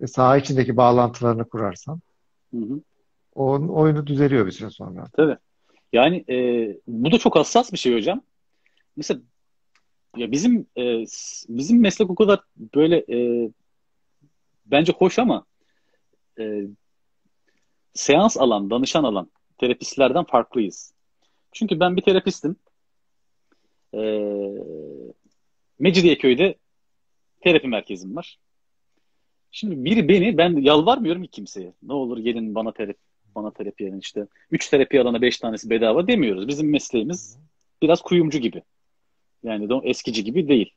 ve saha içindeki bağlantılarını kurarsan Hı hı. o oyunu düzeliyor bir süre sonra. Tabii. Yani e, bu da çok hassas bir şey hocam. Mesela ya bizim e, bizim meslek o kadar böyle e, bence hoş ama e, seans alan, danışan alan terapistlerden farklıyız. Çünkü ben bir terapistim. E, Mecidiyeköy'de terapi merkezim var. Şimdi biri beni, ben yalvarmıyorum ki kimseye. Ne olur gelin bana terapi, bana terapi verin işte. Üç terapi alana beş tanesi bedava demiyoruz. Bizim mesleğimiz biraz kuyumcu gibi. Yani de eskici gibi değil.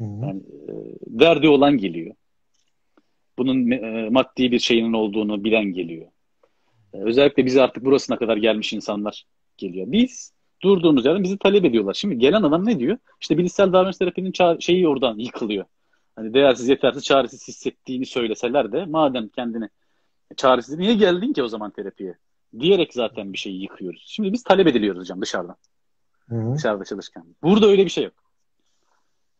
Yani e, derdi olan geliyor. Bunun e, maddi bir şeyinin olduğunu bilen geliyor. E, özellikle bizi artık burasına kadar gelmiş insanlar geliyor. Biz durduğumuz yerden bizi talep ediyorlar. Şimdi gelen adam ne diyor? İşte bilişsel davranış terapinin şeyi oradan yıkılıyor. Hani değersiz, yetersiz, çaresiz hissettiğini söyleseler de madem kendini çaresiz niye geldin ki o zaman terapiye? Diyerek zaten bir şeyi yıkıyoruz. Şimdi biz talep ediliyoruz hocam dışarıdan. Hı hı. Dışarıda çalışırken. Burada öyle bir şey yok.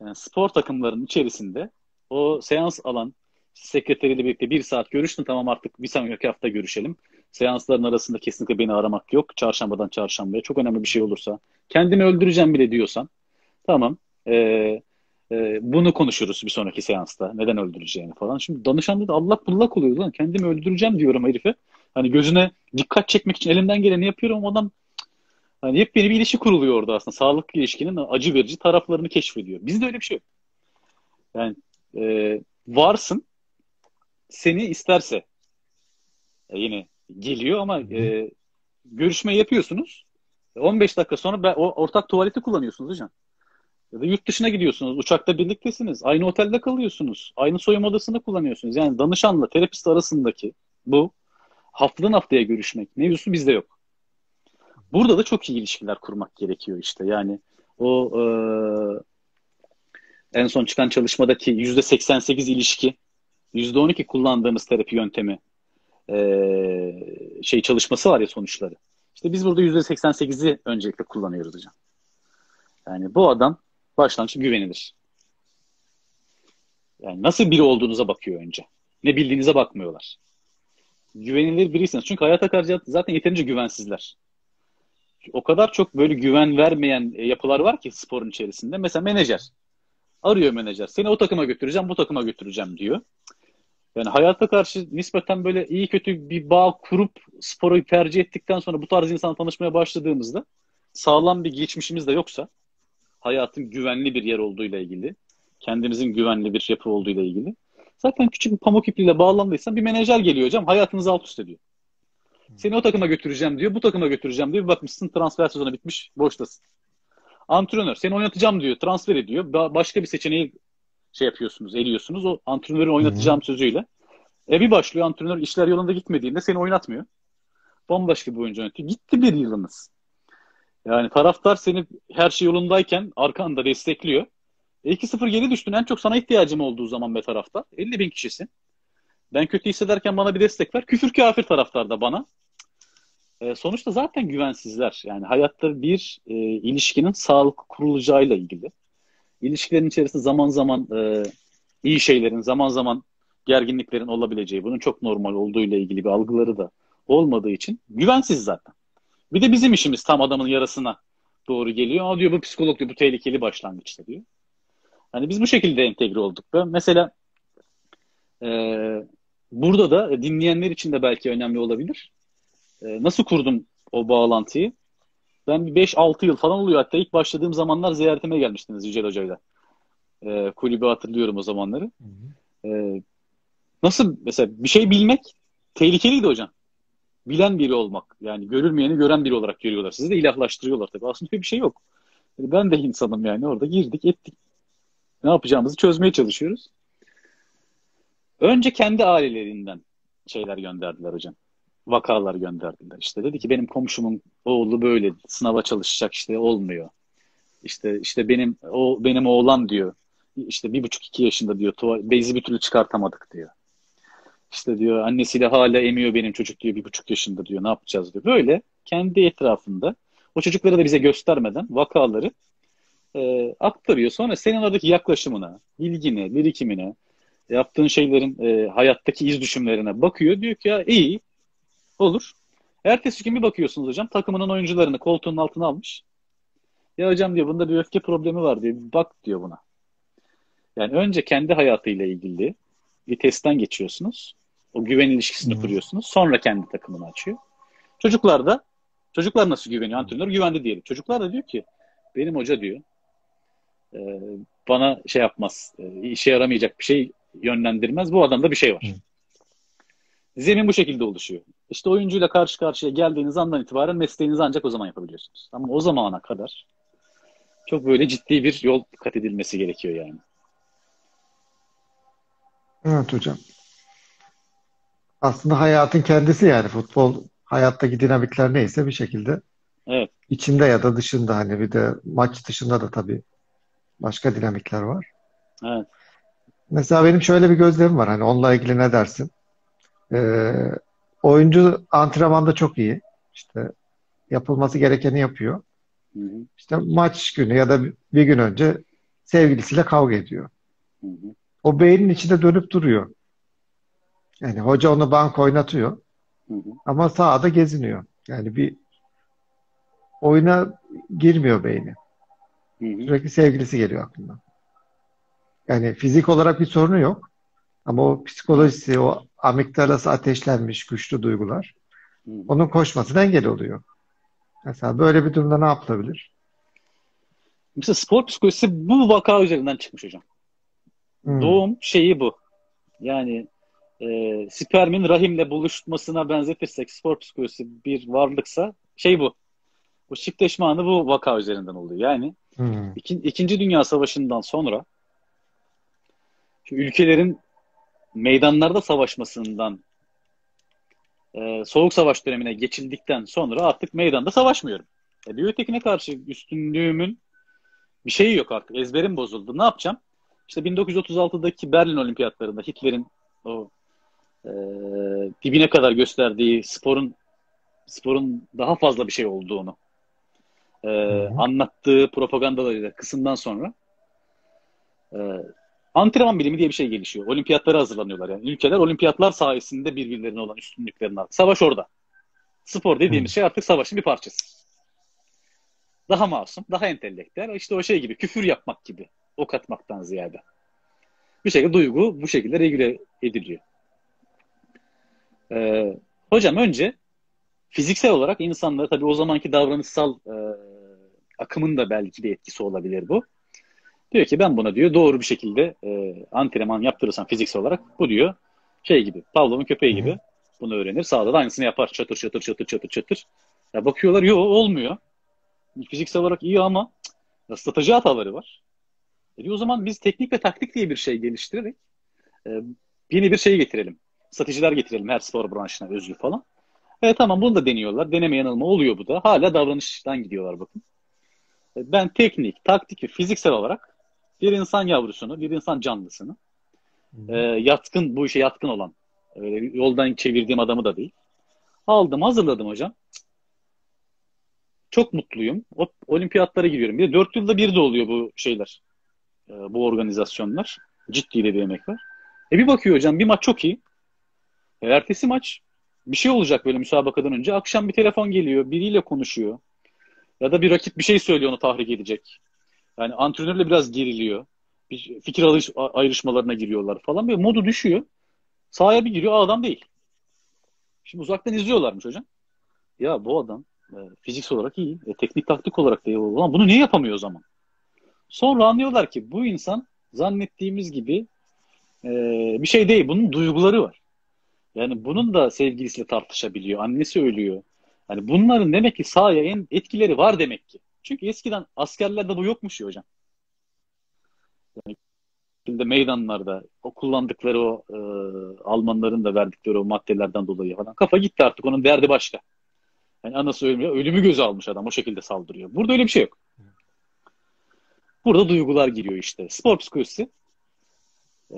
Yani spor takımlarının içerisinde o seans alan sekreteriyle birlikte bir saat görüştün tamam artık bir sonraki hafta görüşelim. Seansların arasında kesinlikle beni aramak yok. Çarşambadan çarşambaya çok önemli bir şey olursa kendimi öldüreceğim bile diyorsan tamam ee, e, bunu konuşuruz bir sonraki seansta. Neden öldüreceğini falan. Şimdi danışanda da allak bullak oluyor lan. Kendimi öldüreceğim diyorum herife. Hani gözüne dikkat çekmek için elimden geleni yapıyorum. Adam Hani yepyeni bir ilişki kuruluyor orada aslında. Sağlıklı ilişkinin acı verici taraflarını keşfediyor. Bizde öyle bir şey yok. Yani e, varsın seni isterse e, yine geliyor ama e, görüşme yapıyorsunuz. 15 dakika sonra ben, o ortak tuvaleti kullanıyorsunuz hocam. Ya da yurt dışına gidiyorsunuz. Uçakta birliktesiniz. Aynı otelde kalıyorsunuz. Aynı soyunma odasını kullanıyorsunuz. Yani danışanla terapist arasındaki bu haftadan haftaya görüşmek mevzusu bizde yok. Burada da çok iyi ilişkiler kurmak gerekiyor işte. Yani o e, en son çıkan çalışmadaki %88 ilişki, %12 kullandığımız terapi yöntemi e, şey çalışması var ya sonuçları. İşte biz burada %88'i öncelikle kullanıyoruz hocam. Yani bu adam başlangıçta güvenilir. Yani nasıl biri olduğunuza bakıyor önce. Ne bildiğinize bakmıyorlar. Güvenilir biriyseniz. Çünkü hayata karşı zaten yeterince güvensizler o kadar çok böyle güven vermeyen e, yapılar var ki sporun içerisinde. Mesela menajer. Arıyor menajer. Seni o takıma götüreceğim, bu takıma götüreceğim diyor. Yani hayata karşı nispeten böyle iyi kötü bir bağ kurup sporu tercih ettikten sonra bu tarz insanla tanışmaya başladığımızda sağlam bir geçmişimiz de yoksa hayatın güvenli bir yer olduğuyla ilgili, kendimizin güvenli bir yapı olduğuyla ilgili zaten küçük bir pamuk ipliğiyle bağlandıysan bir menajer geliyor hocam hayatınızı alt üst ediyor. Seni o takıma götüreceğim diyor. Bu takıma götüreceğim diyor. Bir bakmışsın transfer sezonu bitmiş. Boştasın. Antrenör seni oynatacağım diyor. Transfer ediyor. Ba- Başka bir seçeneği şey yapıyorsunuz, eliyorsunuz. O antrenörü oynatacağım sözüyle. E bir başlıyor antrenör işler yolunda gitmediğinde seni oynatmıyor. Bambaşka bir oyuncu oynatıyor. Gitti bir yılınız. Yani taraftar seni her şey yolundayken arkanda destekliyor. E 2-0 geri düştün. En çok sana ihtiyacım olduğu zaman be taraftar. 50 bin kişisin. Ben kötü hissederken bana bir destek ver. Küfür kafir taraftar da bana. E, sonuçta zaten güvensizler. Yani hayatta bir e, ilişkinin sağlıklı kurulacağıyla ilgili. İlişkilerin içerisinde zaman zaman e, iyi şeylerin, zaman zaman gerginliklerin olabileceği, bunun çok normal olduğu ile ilgili bir algıları da olmadığı için güvensiz zaten. Bir de bizim işimiz tam adamın yarasına doğru geliyor. Ama diyor bu psikolog diyor bu tehlikeli başlangıçta diyor. Hani biz bu şekilde entegre olduk. Ben mesela e, burada da dinleyenler için de belki önemli olabilir. E, nasıl kurdum o bağlantıyı? Ben bir 5-6 yıl falan oluyor. Hatta ilk başladığım zamanlar ziyaretime gelmiştiniz Yücel Hoca'yla. E, kulübü hatırlıyorum o zamanları. E, nasıl mesela bir şey bilmek tehlikeliydi hocam. Bilen biri olmak. Yani görülmeyeni gören biri olarak görüyorlar. Sizi de ilahlaştırıyorlar tabii. Aslında bir şey yok. Ben de insanım yani. Orada girdik ettik. Ne yapacağımızı çözmeye çalışıyoruz. Önce kendi ailelerinden şeyler gönderdiler hocam. Vakalar gönderdiler. İşte dedi ki benim komşumun oğlu böyle sınava çalışacak işte olmuyor. İşte işte benim o benim oğlan diyor. İşte bir buçuk iki yaşında diyor. Bezi bir türlü çıkartamadık diyor. İşte diyor annesiyle hala emiyor benim çocuk diyor bir buçuk yaşında diyor. Ne yapacağız diyor. Böyle kendi etrafında o çocukları da bize göstermeden vakaları e, aktarıyor. Sonra senin oradaki yaklaşımına, bilgine, birikimine, yaptığın şeylerin e, hayattaki iz düşümlerine bakıyor. Diyor ki ya iyi olur. Ertesi gün bir bakıyorsunuz hocam takımının oyuncularını koltuğunun altına almış. Ya hocam diyor bunda bir öfke problemi var diyor. Bak diyor buna. Yani önce kendi hayatıyla ilgili bir testten geçiyorsunuz. O güven ilişkisini hmm. kuruyorsunuz. Sonra kendi takımını açıyor. Çocuklar da çocuklar nasıl güveniyor? Antrenör güvendi diyelim. Çocuklar da diyor ki benim hoca diyor e, bana şey yapmaz. E, işe yaramayacak bir şey yönlendirmez. Bu adamda bir şey var. Hmm. Zemin bu şekilde oluşuyor. İşte oyuncuyla karşı karşıya geldiğiniz andan itibaren mesleğinizi ancak o zaman yapabiliyorsunuz. Ama o zamana kadar çok böyle ciddi bir yol kat edilmesi gerekiyor yani. Evet hocam. Aslında hayatın kendisi yani futbol hayattaki dinamikler neyse bir şekilde evet. içinde ya da dışında hani bir de maç dışında da tabii başka dinamikler var. Evet. Mesela benim şöyle bir gözlemim var hani onunla ilgili ne dersin? Ee, oyuncu antrenmanda çok iyi. İşte yapılması gerekeni yapıyor. Hı hı. İşte maç günü ya da bir gün önce sevgilisiyle kavga ediyor. Hı hı. O beynin içinde dönüp duruyor. Yani hoca onu bank oynatıyor. Hı hı. Ama sahada geziniyor. Yani bir oyuna girmiyor beyni. Hı hı. Sürekli sevgilisi geliyor aklına. Yani fizik olarak bir sorunu yok. Ama o psikolojisi, o amigdalası ateşlenmiş güçlü duygular Hı hı. onun koşmasına engel oluyor. Mesela böyle bir durumda ne yapılabilir? Mesela spor psikolojisi bu vaka üzerinden çıkmış hocam. Hmm. Doğum şeyi bu. Yani e, spermin rahimle buluşmasına benzetirsek spor psikolojisi bir varlıksa şey bu. Bu çiftleşme anı bu vaka üzerinden oluyor. Yani Hmm. iki, İkinci Dünya Savaşı'ndan sonra şu ülkelerin meydanlarda savaşmasından e, Soğuk Savaş dönemine geçildikten sonra artık meydanda savaşmıyorum. E, bir ötekine karşı üstünlüğümün bir şeyi yok artık. Ezberim bozuldu. Ne yapacağım? İşte 1936'daki Berlin Olimpiyatlarında Hitler'in o e, dibine kadar gösterdiği sporun sporun daha fazla bir şey olduğunu e, anlattığı propagandalarıyla kısımdan sonra e, antrenman bilimi diye bir şey gelişiyor. Olimpiyatlara hazırlanıyorlar yani. Ülkeler olimpiyatlar sayesinde birbirlerine olan üstünlüklerini aldı. Savaş orada. Spor dediğimiz şey artık savaşın bir parçası. Daha masum, daha entelektüel. İşte o şey gibi, küfür yapmak gibi. Ok atmaktan ziyade. Bir şekilde duygu bu şekilde regüle ediliyor. Ee, hocam önce fiziksel olarak insanlara tabii o zamanki davranışsal e, akımın da belki bir etkisi olabilir bu. Diyor ki ben buna diyor doğru bir şekilde e, antrenman yaptırırsam fiziksel olarak bu diyor şey gibi Pavlov'un köpeği gibi bunu öğrenir. Sağda da aynısını yapar. Çatır çatır çatır çatır çatır. Ya bakıyorlar yok olmuyor. Fiziksel olarak iyi ama cık, strateji hataları var. E diyor, o zaman biz teknik ve taktik diye bir şey geliştirerek e, yeni bir şey getirelim. Stratejiler getirelim her spor branşına özgü falan. Evet tamam bunu da deniyorlar. Deneme yanılma oluyor bu da. Hala davranıştan gidiyorlar bakın. E, Ben teknik, taktik ve fiziksel olarak bir insan yavrusunu, bir insan canlısını e, yatkın, bu işe yatkın olan öyle yoldan çevirdiğim adamı da değil. Aldım, hazırladım hocam. Çok mutluyum. O, olimpiyatlara giriyorum. Bir de 4 yılda bir de oluyor bu şeyler. e, bu organizasyonlar. Ciddi de bir emek var. E bir bakıyor hocam bir maç çok iyi. E, ertesi maç bir şey olacak böyle müsabakadan önce. Akşam bir telefon geliyor. Biriyle konuşuyor. Ya da bir rakip bir şey söylüyor onu tahrik edecek. Yani antrenörle biraz geriliyor. Bir fikir alış- ayrışmalarına giriyorlar falan. Böyle modu düşüyor. Sahaya bir giriyor. Adam değil. Şimdi uzaktan izliyorlarmış hocam. Ya bu adam e, fiziksel olarak iyi. E, teknik taktik olarak da iyi. Ulan bunu niye yapamıyor o zaman? Sonra anlıyorlar ki bu insan zannettiğimiz gibi e, bir şey değil. Bunun duyguları var. Yani bunun da sevgilisiyle tartışabiliyor. Annesi ölüyor. Yani bunların demek ki sahaya en etkileri var demek ki. Çünkü eskiden askerlerde bu yokmuş ya hocam. Yani şimdi meydanlarda o kullandıkları o e, Almanların da verdikleri o maddelerden dolayı falan kafa gitti artık. Onun derdi başka. Yani anası ölmüyor. Ölümü göze almış adam. O şekilde saldırıyor. Burada öyle bir şey yok. Burada duygular giriyor işte. Spor psikolojisi e,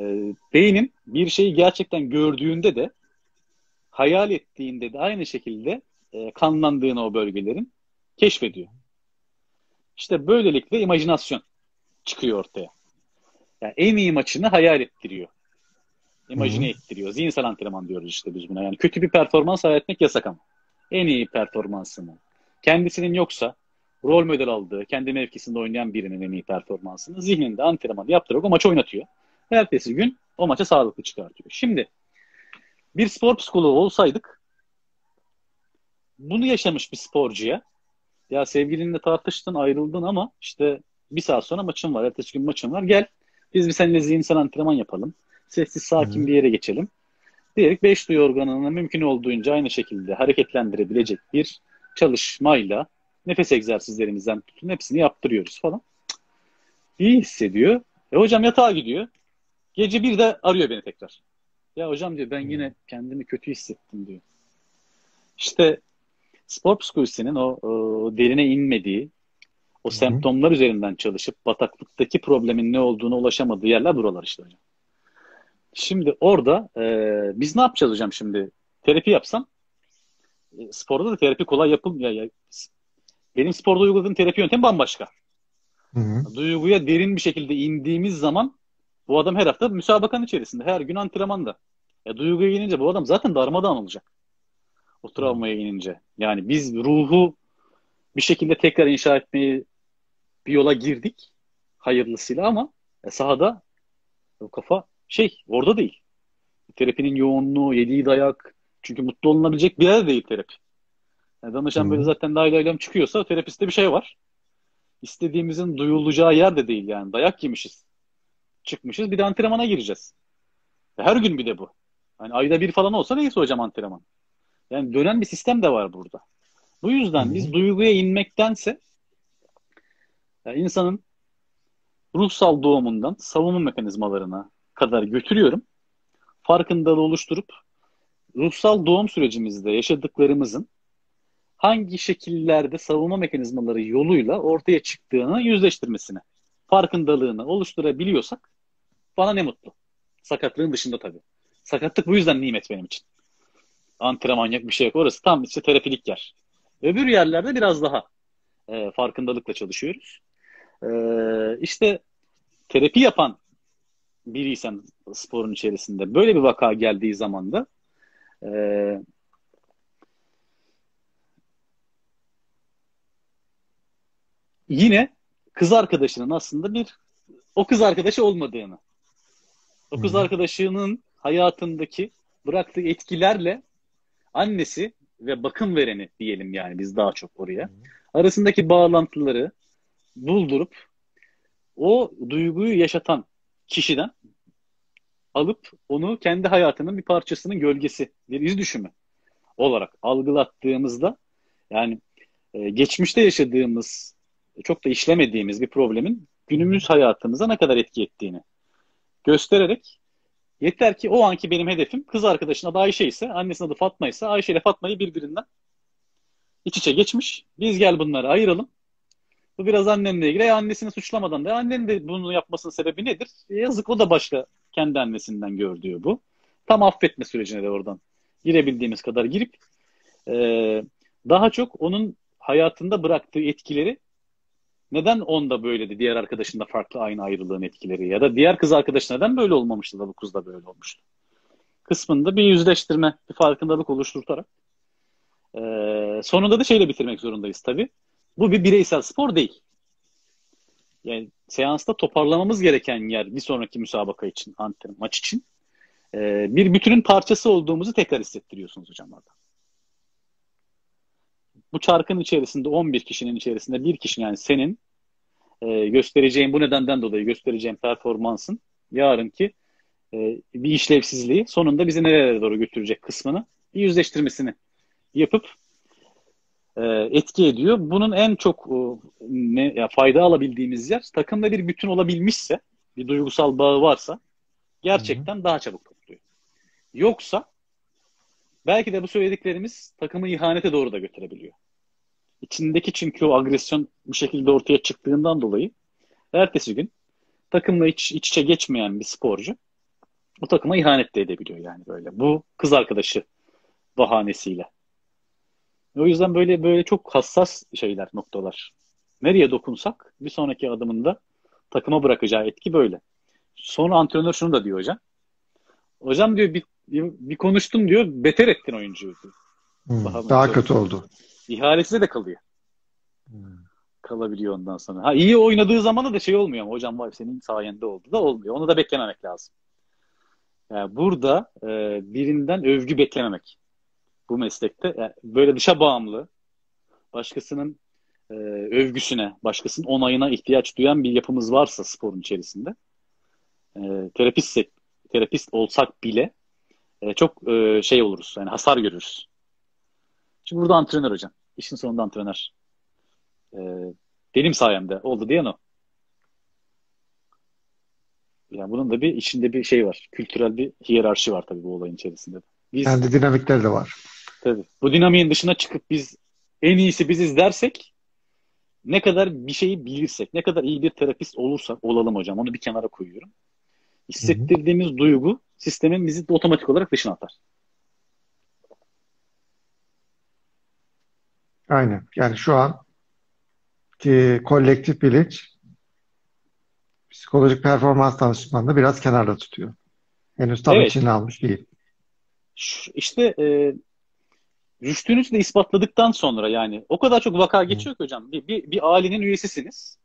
beynin bir şeyi gerçekten gördüğünde de hayal ettiğinde de aynı şekilde e, kanlandığını o bölgelerin keşfediyor. İşte böylelikle imajinasyon çıkıyor ortaya. Yani en iyi maçını hayal ettiriyor. İmajine Hı. ettiriyor. Zihinsel antrenman diyoruz işte biz buna. Yani kötü bir performans hayal etmek yasak ama. En iyi performansını. Kendisinin yoksa rol model aldığı, kendi mevkisinde oynayan birinin en iyi performansını zihninde antrenman yaptırarak o maçı oynatıyor. Ertesi gün o maça sağlıklı çıkartıyor. Şimdi bir spor psikoloğu olsaydık bunu yaşamış bir sporcuya ya sevgilinle tartıştın ayrıldın ama işte bir saat sonra maçın var, ertesi gün maçın var gel biz bir seninle zihinsel antrenman yapalım. Sessiz sakin Hı. bir yere geçelim. Diyerek beş duyu organını mümkün olduğunca aynı şekilde hareketlendirebilecek bir çalışmayla nefes egzersizlerimizden tutun hepsini yaptırıyoruz falan. İyi hissediyor. E hocam yatağa gidiyor. Gece bir de arıyor beni tekrar. Ya hocam diyor ben yine kendimi kötü hissettim diyor. İşte spor psikolojisinin o, o derine inmediği, o Hı hı. semptomlar üzerinden çalışıp bataklıktaki problemin ne olduğuna ulaşamadığı yerler buralar işte hocam. Şimdi orada e, biz ne yapacağız hocam şimdi? Terapi yapsam e, sporda da terapi kolay yapılmıyor. Ya, benim sporda uyguladığım terapi yöntemi bambaşka. Hı hı. Duyguya derin bir şekilde indiğimiz zaman bu adam her hafta müsabakanın içerisinde. Her gün antrenmanda. Ya duyguya inince bu adam zaten darmadağın olacak. O travmaya inince. Yani biz ruhu bir şekilde tekrar inşa etmeyi bir yola girdik. Hayırlısıyla ama e, sahada o kafa şey orada değil. Terapinin yoğunluğu, yediği dayak. Çünkü mutlu olunabilecek bir yer değil terapi. Yani danışan Hı. böyle zaten lam çıkıyorsa terapiste bir şey var. İstediğimizin duyulacağı yer de değil yani. Dayak yemişiz. Çıkmışız bir de antrenmana gireceğiz. Her gün bir de bu. Hani ayda bir falan olsa neyse hocam antrenman. Yani dönen bir sistem de var burada. Bu yüzden biz duyguya inmektense yani insanın ruhsal doğumundan savunma mekanizmalarına kadar götürüyorum. Farkındalığı oluşturup ruhsal doğum sürecimizde yaşadıklarımızın hangi şekillerde savunma mekanizmaları yoluyla ortaya çıktığını yüzleştirmesine, farkındalığını oluşturabiliyorsak bana ne mutlu. Sakatlığın dışında tabii. Sakatlık bu yüzden nimet benim için. Antrenman yok bir şey yok. Orası tam işte terapilik yer. Öbür yerlerde biraz daha e, farkındalıkla çalışıyoruz. E, işte terapi yapan biriysen sporun içerisinde böyle bir vaka geldiği zaman da e, yine kız arkadaşının aslında bir o kız arkadaşı olmadığını, o kız arkadaşının hayatındaki bıraktığı etkilerle annesi ve bakım vereni diyelim yani biz daha çok oraya arasındaki bağlantıları buldurup o duyguyu yaşatan kişiden alıp onu kendi hayatının bir parçasının gölgesi, bir iz düşümü olarak algılattığımızda yani e, geçmişte yaşadığımız çok da işlemediğimiz bir problemin günümüz hayatımıza ne kadar etki ettiğini göstererek yeter ki o anki benim hedefim kız arkadaşın adı Ayşe ise annesinin adı Fatma ise Ayşe ile Fatma'yı birbirinden iç içe geçmiş. Biz gel bunları ayıralım. Bu biraz annemle ilgili. E, annesini suçlamadan da annen de bunu yapmasının sebebi nedir? E, yazık o da başka kendi annesinden gördüğü bu. Tam affetme sürecine de oradan girebildiğimiz kadar girip e, daha çok onun hayatında bıraktığı etkileri neden onda böyledi, diğer arkadaşında farklı aynı ayrılığın etkileri ya da diğer kız arkadaşı neden böyle olmamıştı da bu kız da böyle olmuştu. Kısmında bir yüzleştirme, bir farkındalık oluşturarak e, sonunda da şeyle bitirmek zorundayız tabii. Bu bir bireysel spor değil. Yani seansta toparlamamız gereken yer bir sonraki müsabaka için, antrenman maç için e, bir bütünün parçası olduğumuzu tekrar hissettiriyorsunuz hocam orada. Bu çarkın içerisinde 11 kişinin içerisinde bir kişi yani senin e, göstereceğin bu nedenden dolayı göstereceğin performansın yarınki e, bir işlevsizliği sonunda bizi nerelere doğru götürecek kısmını bir yüzleştirmesini yapıp e, etki ediyor. Bunun en çok e, ne, ya fayda alabildiğimiz yer takımda bir bütün olabilmişse, bir duygusal bağı varsa gerçekten Hı-hı. daha çabuk topluyor. Yoksa belki de bu söylediklerimiz takımı ihanete doğru da götürebiliyor. İçindeki çünkü o agresyon bir şekilde ortaya çıktığından dolayı ertesi gün takımla iç, iç içe geçmeyen bir sporcu bu takıma ihanet de edebiliyor yani böyle. Bu kız arkadaşı bahanesiyle. O yüzden böyle böyle çok hassas şeyler, noktalar. Nereye dokunsak bir sonraki adımında takıma bırakacağı etki böyle. Sonra antrenör şunu da diyor hocam. Hocam diyor bir, bir konuştum diyor, beter ettin oyuncuyu. Diyor. Hmm, daha, daha kötü oldu. İhalesize de kalıyor. Hmm. Kalabiliyor ondan sonra. Ha iyi oynadığı zaman da şey olmuyor ama hocam var senin sayende oldu da olmuyor. Onu da beklememek lazım. Yani burada e, birinden övgü beklememek bu meslekte. Yani böyle dışa bağımlı, başkasının e, övgüsüne, başkasının onayına ihtiyaç duyan bir yapımız varsa sporun içerisinde, e, terapist terapist olsak bile e, çok e, şey oluruz, yani hasar görürüz. Şimdi burada antrenör hocam. İşin sonunda antrenör. E, benim sayemde oldu diyen o. Yani bunun da bir içinde bir şey var. Kültürel bir hiyerarşi var tabii bu olayın içerisinde. Biz, Kendi dinamikleri de var. Tabii. Bu dinamiğin dışına çıkıp biz en iyisi biziz dersek ne kadar bir şeyi bilirsek, ne kadar iyi bir terapist olursak olalım hocam. Onu bir kenara koyuyorum. Hissettirdiğimiz Hı-hı. duygu sistemin bizi otomatik olarak dışına atar. Aynen. Yani şu an ki kolektif bilinç psikolojik performans danışmanını biraz kenarda tutuyor. Henüz tam evet. içine almış değil. İşte e, rüştünüzü de ispatladıktan sonra yani o kadar çok vaka geçiyor ki hocam. Bir, bir, bir ailenin üyesisiniz.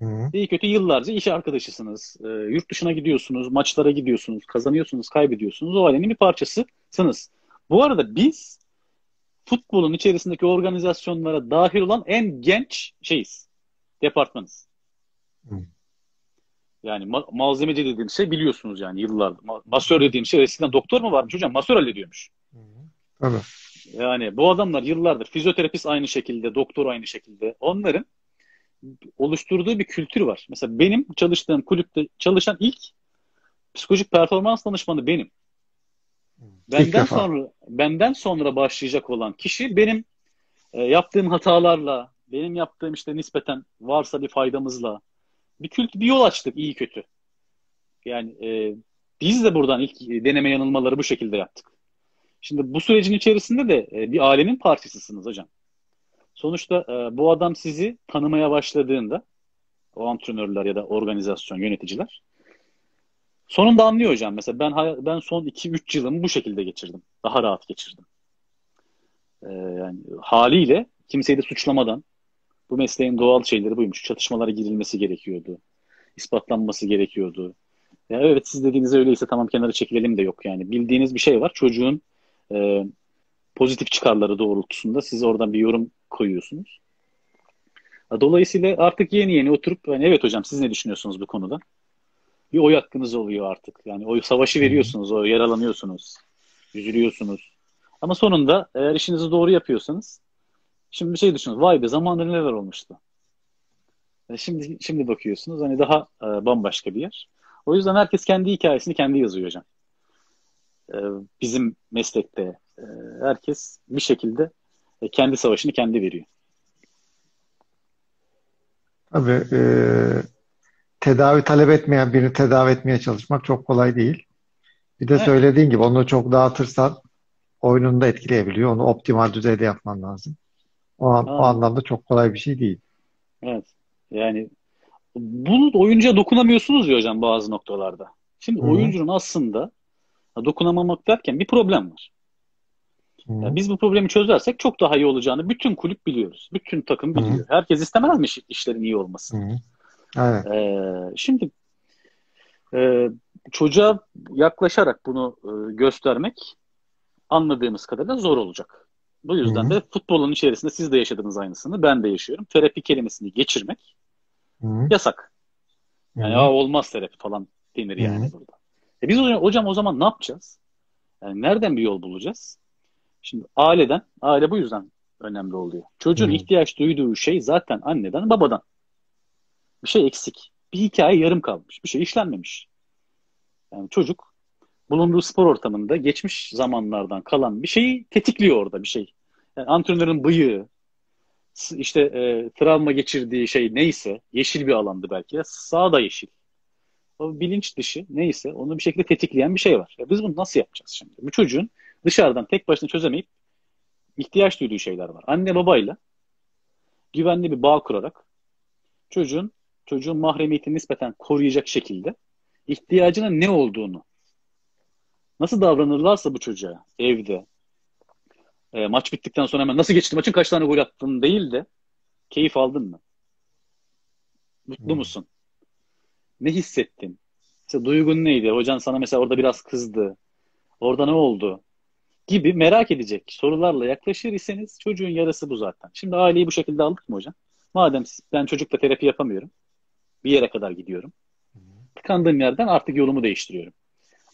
Hı. İyi kötü yıllarca iş arkadaşısınız. E, yurt dışına gidiyorsunuz, maçlara gidiyorsunuz, kazanıyorsunuz, kaybediyorsunuz. O ailenin bir parçasısınız. Bu arada biz futbolun içerisindeki organizasyonlara dahil olan en genç şeyiz. Departmanız. Hı. Yani ma- malzemeci dediğim şey biliyorsunuz yani yıllardır. Ma- masör dediğim şey eskiden doktor mu varmış hocam? Masör hallediyormuş. Tabii. Yani bu adamlar yıllardır fizyoterapist aynı şekilde, doktor aynı şekilde. Onların oluşturduğu bir kültür var. Mesela benim çalıştığım kulüpte çalışan ilk psikolojik performans danışmanı benim. Benden sonra benden sonra başlayacak olan kişi benim e, yaptığım hatalarla, benim yaptığım işte nispeten varsa bir faydamızla bir kült bir yol açtık iyi kötü. Yani e, biz de buradan ilk deneme yanılmaları bu şekilde yaptık. Şimdi bu sürecin içerisinde de e, bir ailenin parçasısınız hocam. Sonuçta e, bu adam sizi tanımaya başladığında o antrenörler ya da organizasyon yöneticiler sonunda anlıyor hocam. Mesela ben ben son 2-3 yılımı bu şekilde geçirdim. Daha rahat geçirdim. E, yani haliyle kimseyi de suçlamadan bu mesleğin doğal şeyleri buymuş. Çatışmalara girilmesi gerekiyordu. ispatlanması gerekiyordu. Ya evet siz dediğiniz öyleyse tamam kenara çekilelim de yok yani. Bildiğiniz bir şey var. Çocuğun e, pozitif çıkarları doğrultusunda siz oradan bir yorum koyuyorsunuz. Dolayısıyla artık yeni yeni oturup yani evet hocam siz ne düşünüyorsunuz bu konuda? Bir oy hakkınız oluyor artık. Yani oy savaşı veriyorsunuz, o yaralanıyorsunuz, üzülüyorsunuz. Ama sonunda eğer işinizi doğru yapıyorsanız şimdi bir şey düşünün. Vay be zamanında neler olmuştu. E şimdi şimdi bakıyorsunuz hani daha e, bambaşka bir yer. O yüzden herkes kendi hikayesini kendi yazıyor hocam. E, bizim meslekte e, herkes bir şekilde e, kendi savaşını kendi veriyor. Tabii e, tedavi talep etmeyen birini tedavi etmeye çalışmak çok kolay değil. Bir de evet. söylediğin gibi onu çok dağıtırsan oyununu da etkileyebiliyor. Onu optimal düzeyde yapman lazım. O, an, o anlamda çok kolay bir şey değil. Evet. Yani bunu oyuncuya dokunamıyorsunuz ya hocam bazı noktalarda. Şimdi Hı-hı. oyuncunun aslında dokunamamak derken bir problem var. Yani biz bu problemi çözersek çok daha iyi olacağını bütün kulüp biliyoruz. Bütün takım biliyor. Herkes istemez mi iş- işlerin iyi olması? Hı. Evet. Ee, şimdi e, çocuğa yaklaşarak bunu e, göstermek anladığımız kadarıyla zor olacak. Bu yüzden Hı hı. de futbolun içerisinde siz de yaşadığınız aynısını ben de yaşıyorum. Terapi kelimesini geçirmek Hı. yasak. Yani Hı. ya olmaz terapi falan denir yani Hı. burada. E biz hocam, hocam o zaman ne yapacağız? Yani nereden bir yol bulacağız? Şimdi aileden, aile bu yüzden önemli oluyor. Çocuğun Hı. ihtiyaç duyduğu şey zaten anneden, babadan. Bir şey eksik. Bir hikaye yarım kalmış. Bir şey işlenmemiş. Yani çocuk bulunduğu spor ortamında geçmiş zamanlardan kalan bir şeyi tetikliyor orada bir şey. Yani antrenörün bıyığı, işte e, travma geçirdiği şey neyse, yeşil bir alandı belki. Sağda yeşil. O bilinç dışı neyse onu bir şekilde tetikleyen bir şey var. Ya biz bunu nasıl yapacağız şimdi? Bu çocuğun dışarıdan tek başına çözemeyip ihtiyaç duyduğu şeyler var. Anne babayla güvenli bir bağ kurarak çocuğun çocuğun mahremiyetini nispeten koruyacak şekilde ihtiyacının ne olduğunu nasıl davranırlarsa bu çocuğa evde e, maç bittikten sonra hemen nasıl geçti maçın kaç tane gol attın değil de keyif aldın mı? Mutlu Hmm. musun? Ne hissettin? İşte duygun neydi? Hocan sana mesela orada biraz kızdı. Orada ne oldu? Gibi merak edecek sorularla yaklaşır iseniz çocuğun yarısı bu zaten. Şimdi aileyi bu şekilde aldık mı hocam? Madem ben çocukla terapi yapamıyorum. Bir yere kadar gidiyorum. Tıkandığım yerden artık yolumu değiştiriyorum.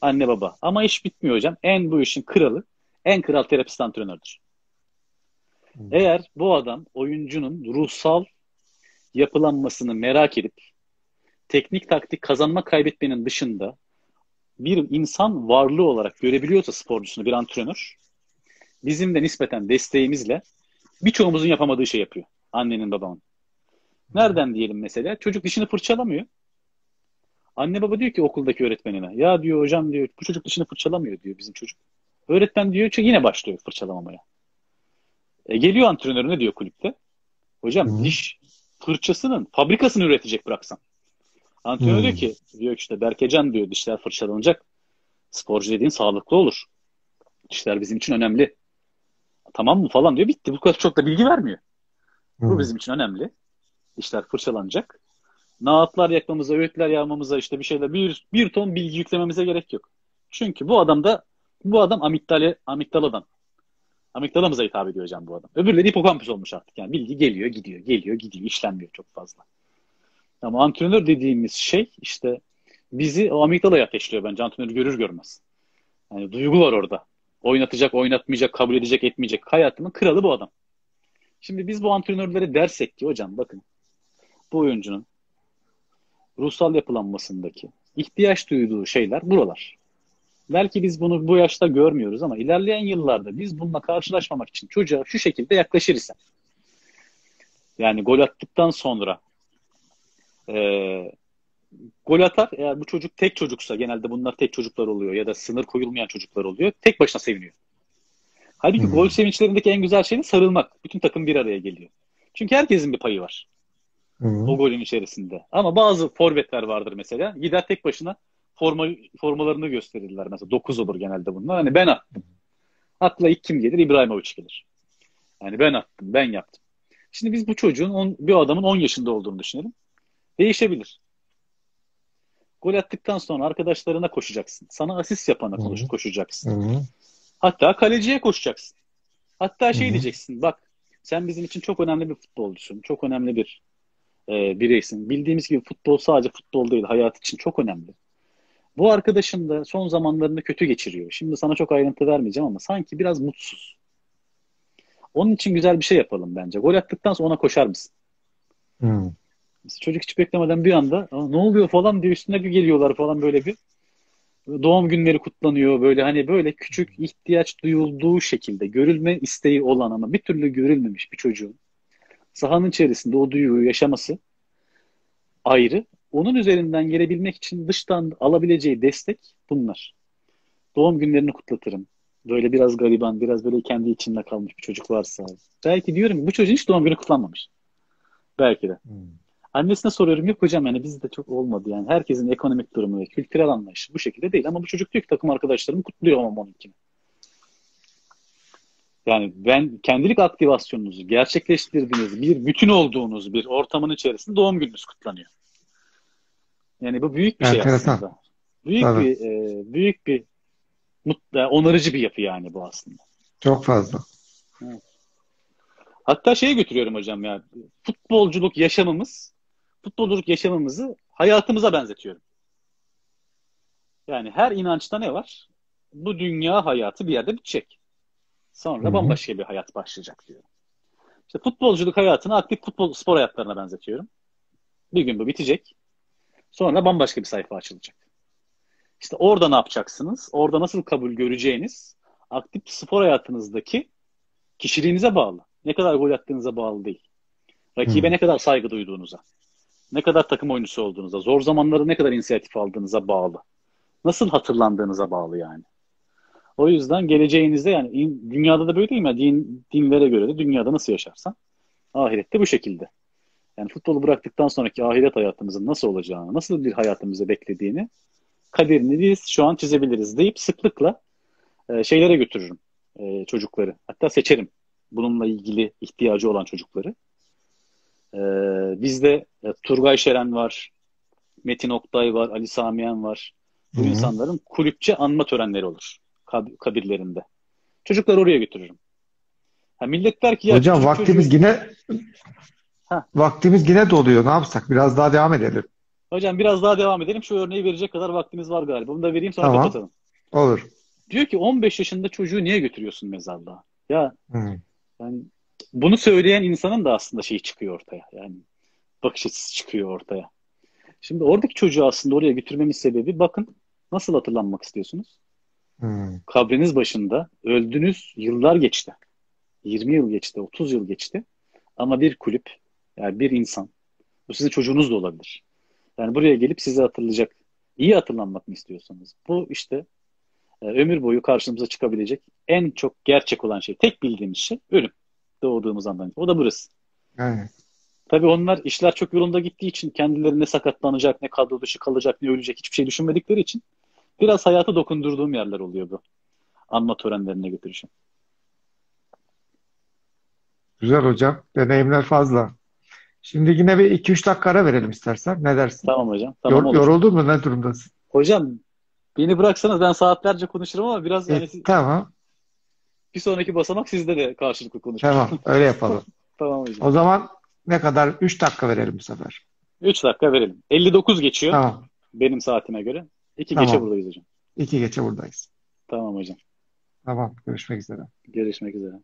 Anne baba. Ama iş bitmiyor hocam. En bu işin kralı, en kral terapist antrenördür. Hı. Eğer bu adam oyuncunun ruhsal yapılanmasını merak edip teknik taktik kazanma kaybetmenin dışında bir insan varlığı olarak görebiliyorsa sporcusunu bir antrenör bizim de nispeten desteğimizle birçoğumuzun yapamadığı şey yapıyor. Annenin babanın. Nereden diyelim mesela? Çocuk dişini fırçalamıyor. Anne baba diyor ki okuldaki öğretmenine ya diyor hocam diyor bu çocuk dişini fırçalamıyor diyor bizim çocuk. Öğretmen diyor ki yine başlıyor fırçalamamaya. E, geliyor antrenörüne diyor kulüpte. Hocam Hı. diş fırçasının fabrikasını üretecek bıraksan. Antrenör Hı. diyor ki diyor işte Berkecan diyor dişler fırçalanacak. Sporcu dediğin sağlıklı olur. Dişler bizim için önemli. Tamam mı falan diyor. Bitti. Bu kadar çok da bilgi vermiyor. Bu Hı. bizim için önemli. Dişler fırçalanacak. Naatlar yakmamıza, öğütler yağmamıza işte bir şeyler bir, bir ton bilgi yüklememize gerek yok. Çünkü bu adam da bu adam amigdale, amigdaladan. Amigdalamıza hitap ediyor hocam bu adam. Öbürleri hipokampüs olmuş artık. Yani bilgi geliyor, gidiyor, geliyor, gidiyor. işlenmiyor çok fazla. Ama antrenör dediğimiz şey işte bizi o amigdalaya ateşliyor bence antrenör görür görmez. Yani duygu var orada. Oynatacak, oynatmayacak, kabul edecek, etmeyecek. Hayatımın kralı bu adam. Şimdi biz bu antrenörlere dersek ki hocam bakın bu oyuncunun ruhsal yapılanmasındaki ihtiyaç duyduğu şeyler buralar. Belki biz bunu bu yaşta görmüyoruz ama ilerleyen yıllarda biz bununla karşılaşmamak için çocuğa şu şekilde yaklaşır ise yani gol attıktan sonra e, gol atar. Eğer bu çocuk tek çocuksa genelde bunlar tek çocuklar oluyor ya da sınır koyulmayan çocuklar oluyor. Tek başına seviniyor. Halbuki Hı. gol sevinçlerindeki en güzel şey sarılmak. Bütün takım bir araya geliyor. Çünkü herkesin bir payı var Hı. o golün içerisinde. Ama bazı forvetler vardır mesela. Gider tek başına forma formalarını gösterirler. Mesela 9 olur genelde bunlar. Hani ben attım. Akla ilk kim gelir? İbrahimovic gelir. Yani ben attım, ben yaptım. Şimdi biz bu çocuğun, on, bir adamın 10 yaşında olduğunu düşünelim. Değişebilir. Gol attıktan sonra arkadaşlarına koşacaksın. Sana asist yapana koş, Hı. koşacaksın. Hı. Hatta kaleciye koşacaksın. Hatta şey Hı hı. diyeceksin. Bak sen bizim için çok önemli bir futbolcusun. Çok önemli bir e, bireysin. Bildiğimiz gibi futbol sadece futbol değil. Hayat için çok önemli. Bu arkadaşın da son zamanlarını kötü geçiriyor. Şimdi sana çok ayrıntı vermeyeceğim ama sanki biraz mutsuz. Onun için güzel bir şey yapalım bence. Gol attıktan sonra ona koşar mısın? Hı. Mesela çocuk hiç beklemeden bir anda "Aa, ne oluyor falan diye üstüne bir geliyorlar falan böyle bir. Doğum günleri kutlanıyor böyle hani böyle küçük ihtiyaç duyulduğu şekilde görülme isteği olan ama bir türlü görülmemiş bir çocuğun sahanın içerisinde o duyguyu yaşaması ayrı. Onun üzerinden gelebilmek için dıştan alabileceği destek bunlar. Doğum günlerini kutlatırım. Böyle biraz gariban, biraz böyle kendi içinde kalmış bir çocuk varsa. Belki diyorum bu çocuğun hiç doğum günü kutlanmamış. Belki de. Hı. Annesine soruyorum yok hocam yani bizde çok olmadı yani. Herkesin ekonomik durumu ve kültürel anlayışı bu şekilde değil. Ama bu çocuk diyor ki takım arkadaşlarım kutluyor ama onunkini. Yani ben kendilik aktivasyonunuzu gerçekleştirdiğiniz bir bütün olduğunuz bir ortamın içerisinde doğum gününüz kutlanıyor. Yani bu büyük bir şey Enteresan. aslında. Büyük Tabii. bir e, büyük bir mutlu, onarıcı bir yapı yani bu aslında. Çok fazla. Hatta şeye götürüyorum hocam ya. Futbolculuk yaşamımız, futbolculuk yaşamımızı hayatımıza benzetiyorum. Yani her inançta ne var? Bu dünya hayatı bir yerde bitecek. Sonra Hı hı. bambaşka bir hayat başlayacak diyorum. İşte futbolculuk hayatını aktif futbol spor hayatlarına benzetiyorum. Bir gün bu bitecek. Sonra bambaşka bir sayfa açılacak. İşte orada ne yapacaksınız? Orada nasıl kabul göreceğiniz aktif spor hayatınızdaki kişiliğinize bağlı. Ne kadar gol attığınıza bağlı değil. Rakibe Hı. ne kadar saygı duyduğunuza, ne kadar takım oyuncusu olduğunuza, zor zamanları ne kadar inisiyatif aldığınıza bağlı. Nasıl hatırlandığınıza bağlı yani. O yüzden geleceğinizde yani dünyada da böyle değil mi? Din, dinlere göre de dünyada nasıl yaşarsan ahirette bu şekilde. Yani futbolu bıraktıktan sonraki ahiret hayatımızın nasıl olacağını, nasıl bir hayatımızı beklediğini kaderini biz şu an çizebiliriz deyip sıklıkla e, şeylere götürürüm e, çocukları. Hatta seçerim bununla ilgili ihtiyacı olan çocukları. E, bizde e, Turgay Şeren var, Metin Oktay var, Ali Samiyen var. Bu insanların kulüpçe anma törenleri olur kab- kabirlerinde. Çocukları oraya götürürüm. Ha, millet der ki ya Hocam vaktimiz çocuğu- yine Ha. vaktimiz yine doluyor. Ne yapsak? Biraz daha devam edelim. Hocam biraz daha devam edelim. Şu örneği verecek kadar vaktimiz var galiba. Bunu da vereyim sonra Tamam. kapatalım. Olur. Diyor ki 15 yaşında çocuğu niye götürüyorsun mezarlığa? Ya Hı. yani bunu söyleyen insanın da aslında şeyi çıkıyor ortaya. Yani bakış açısı çıkıyor ortaya. Şimdi oradaki çocuğu aslında oraya götürmemin sebebi bakın nasıl hatırlanmak istiyorsunuz? Hı. Kabriniz başında öldünüz yıllar geçti. 20 yıl geçti, 30 yıl geçti. Ama bir kulüp, yani bir insan, bu sizin çocuğunuz da olabilir. Yani buraya gelip sizi hatırlayacak, iyi hatırlanmak mı istiyorsanız? Bu işte e, ömür boyu karşımıza çıkabilecek en çok gerçek olan şey, tek bildiğimiz şey ölüm. Doğduğumuz andan. O da burası. Evet. Tabii onlar işler çok yolunda gittiği için kendileri ne sakatlanacak, ne kadro dışı kalacak, ne ölecek hiçbir şey düşünmedikleri için biraz hayata dokundurduğum yerler oluyor bu. Anma törenlerine götürüşüm. Güzel hocam. Deneyimler fazla. Şimdi yine bir 2-3 dakika ara verelim istersen. Ne dersin? Tamam hocam. Tamam Yor- olur. yoruldun mu? Ne durumdasın? Hocam beni bıraksanız ben saatlerce konuşurum ama biraz E, yani tamam. bir sonraki basamak sizde de karşılıklı konuşuruz. Tamam. Öyle yapalım. Tamam hocam. O zaman ne kadar? 3 dakika verelim bu sefer. 3 dakika verelim. 59 geçiyor Tamam. benim saatime göre. 2 Tamam. geçe buradayız hocam. 2 geçe buradayız. Tamam hocam. Tamam. Görüşmek üzere. Görüşmek üzere.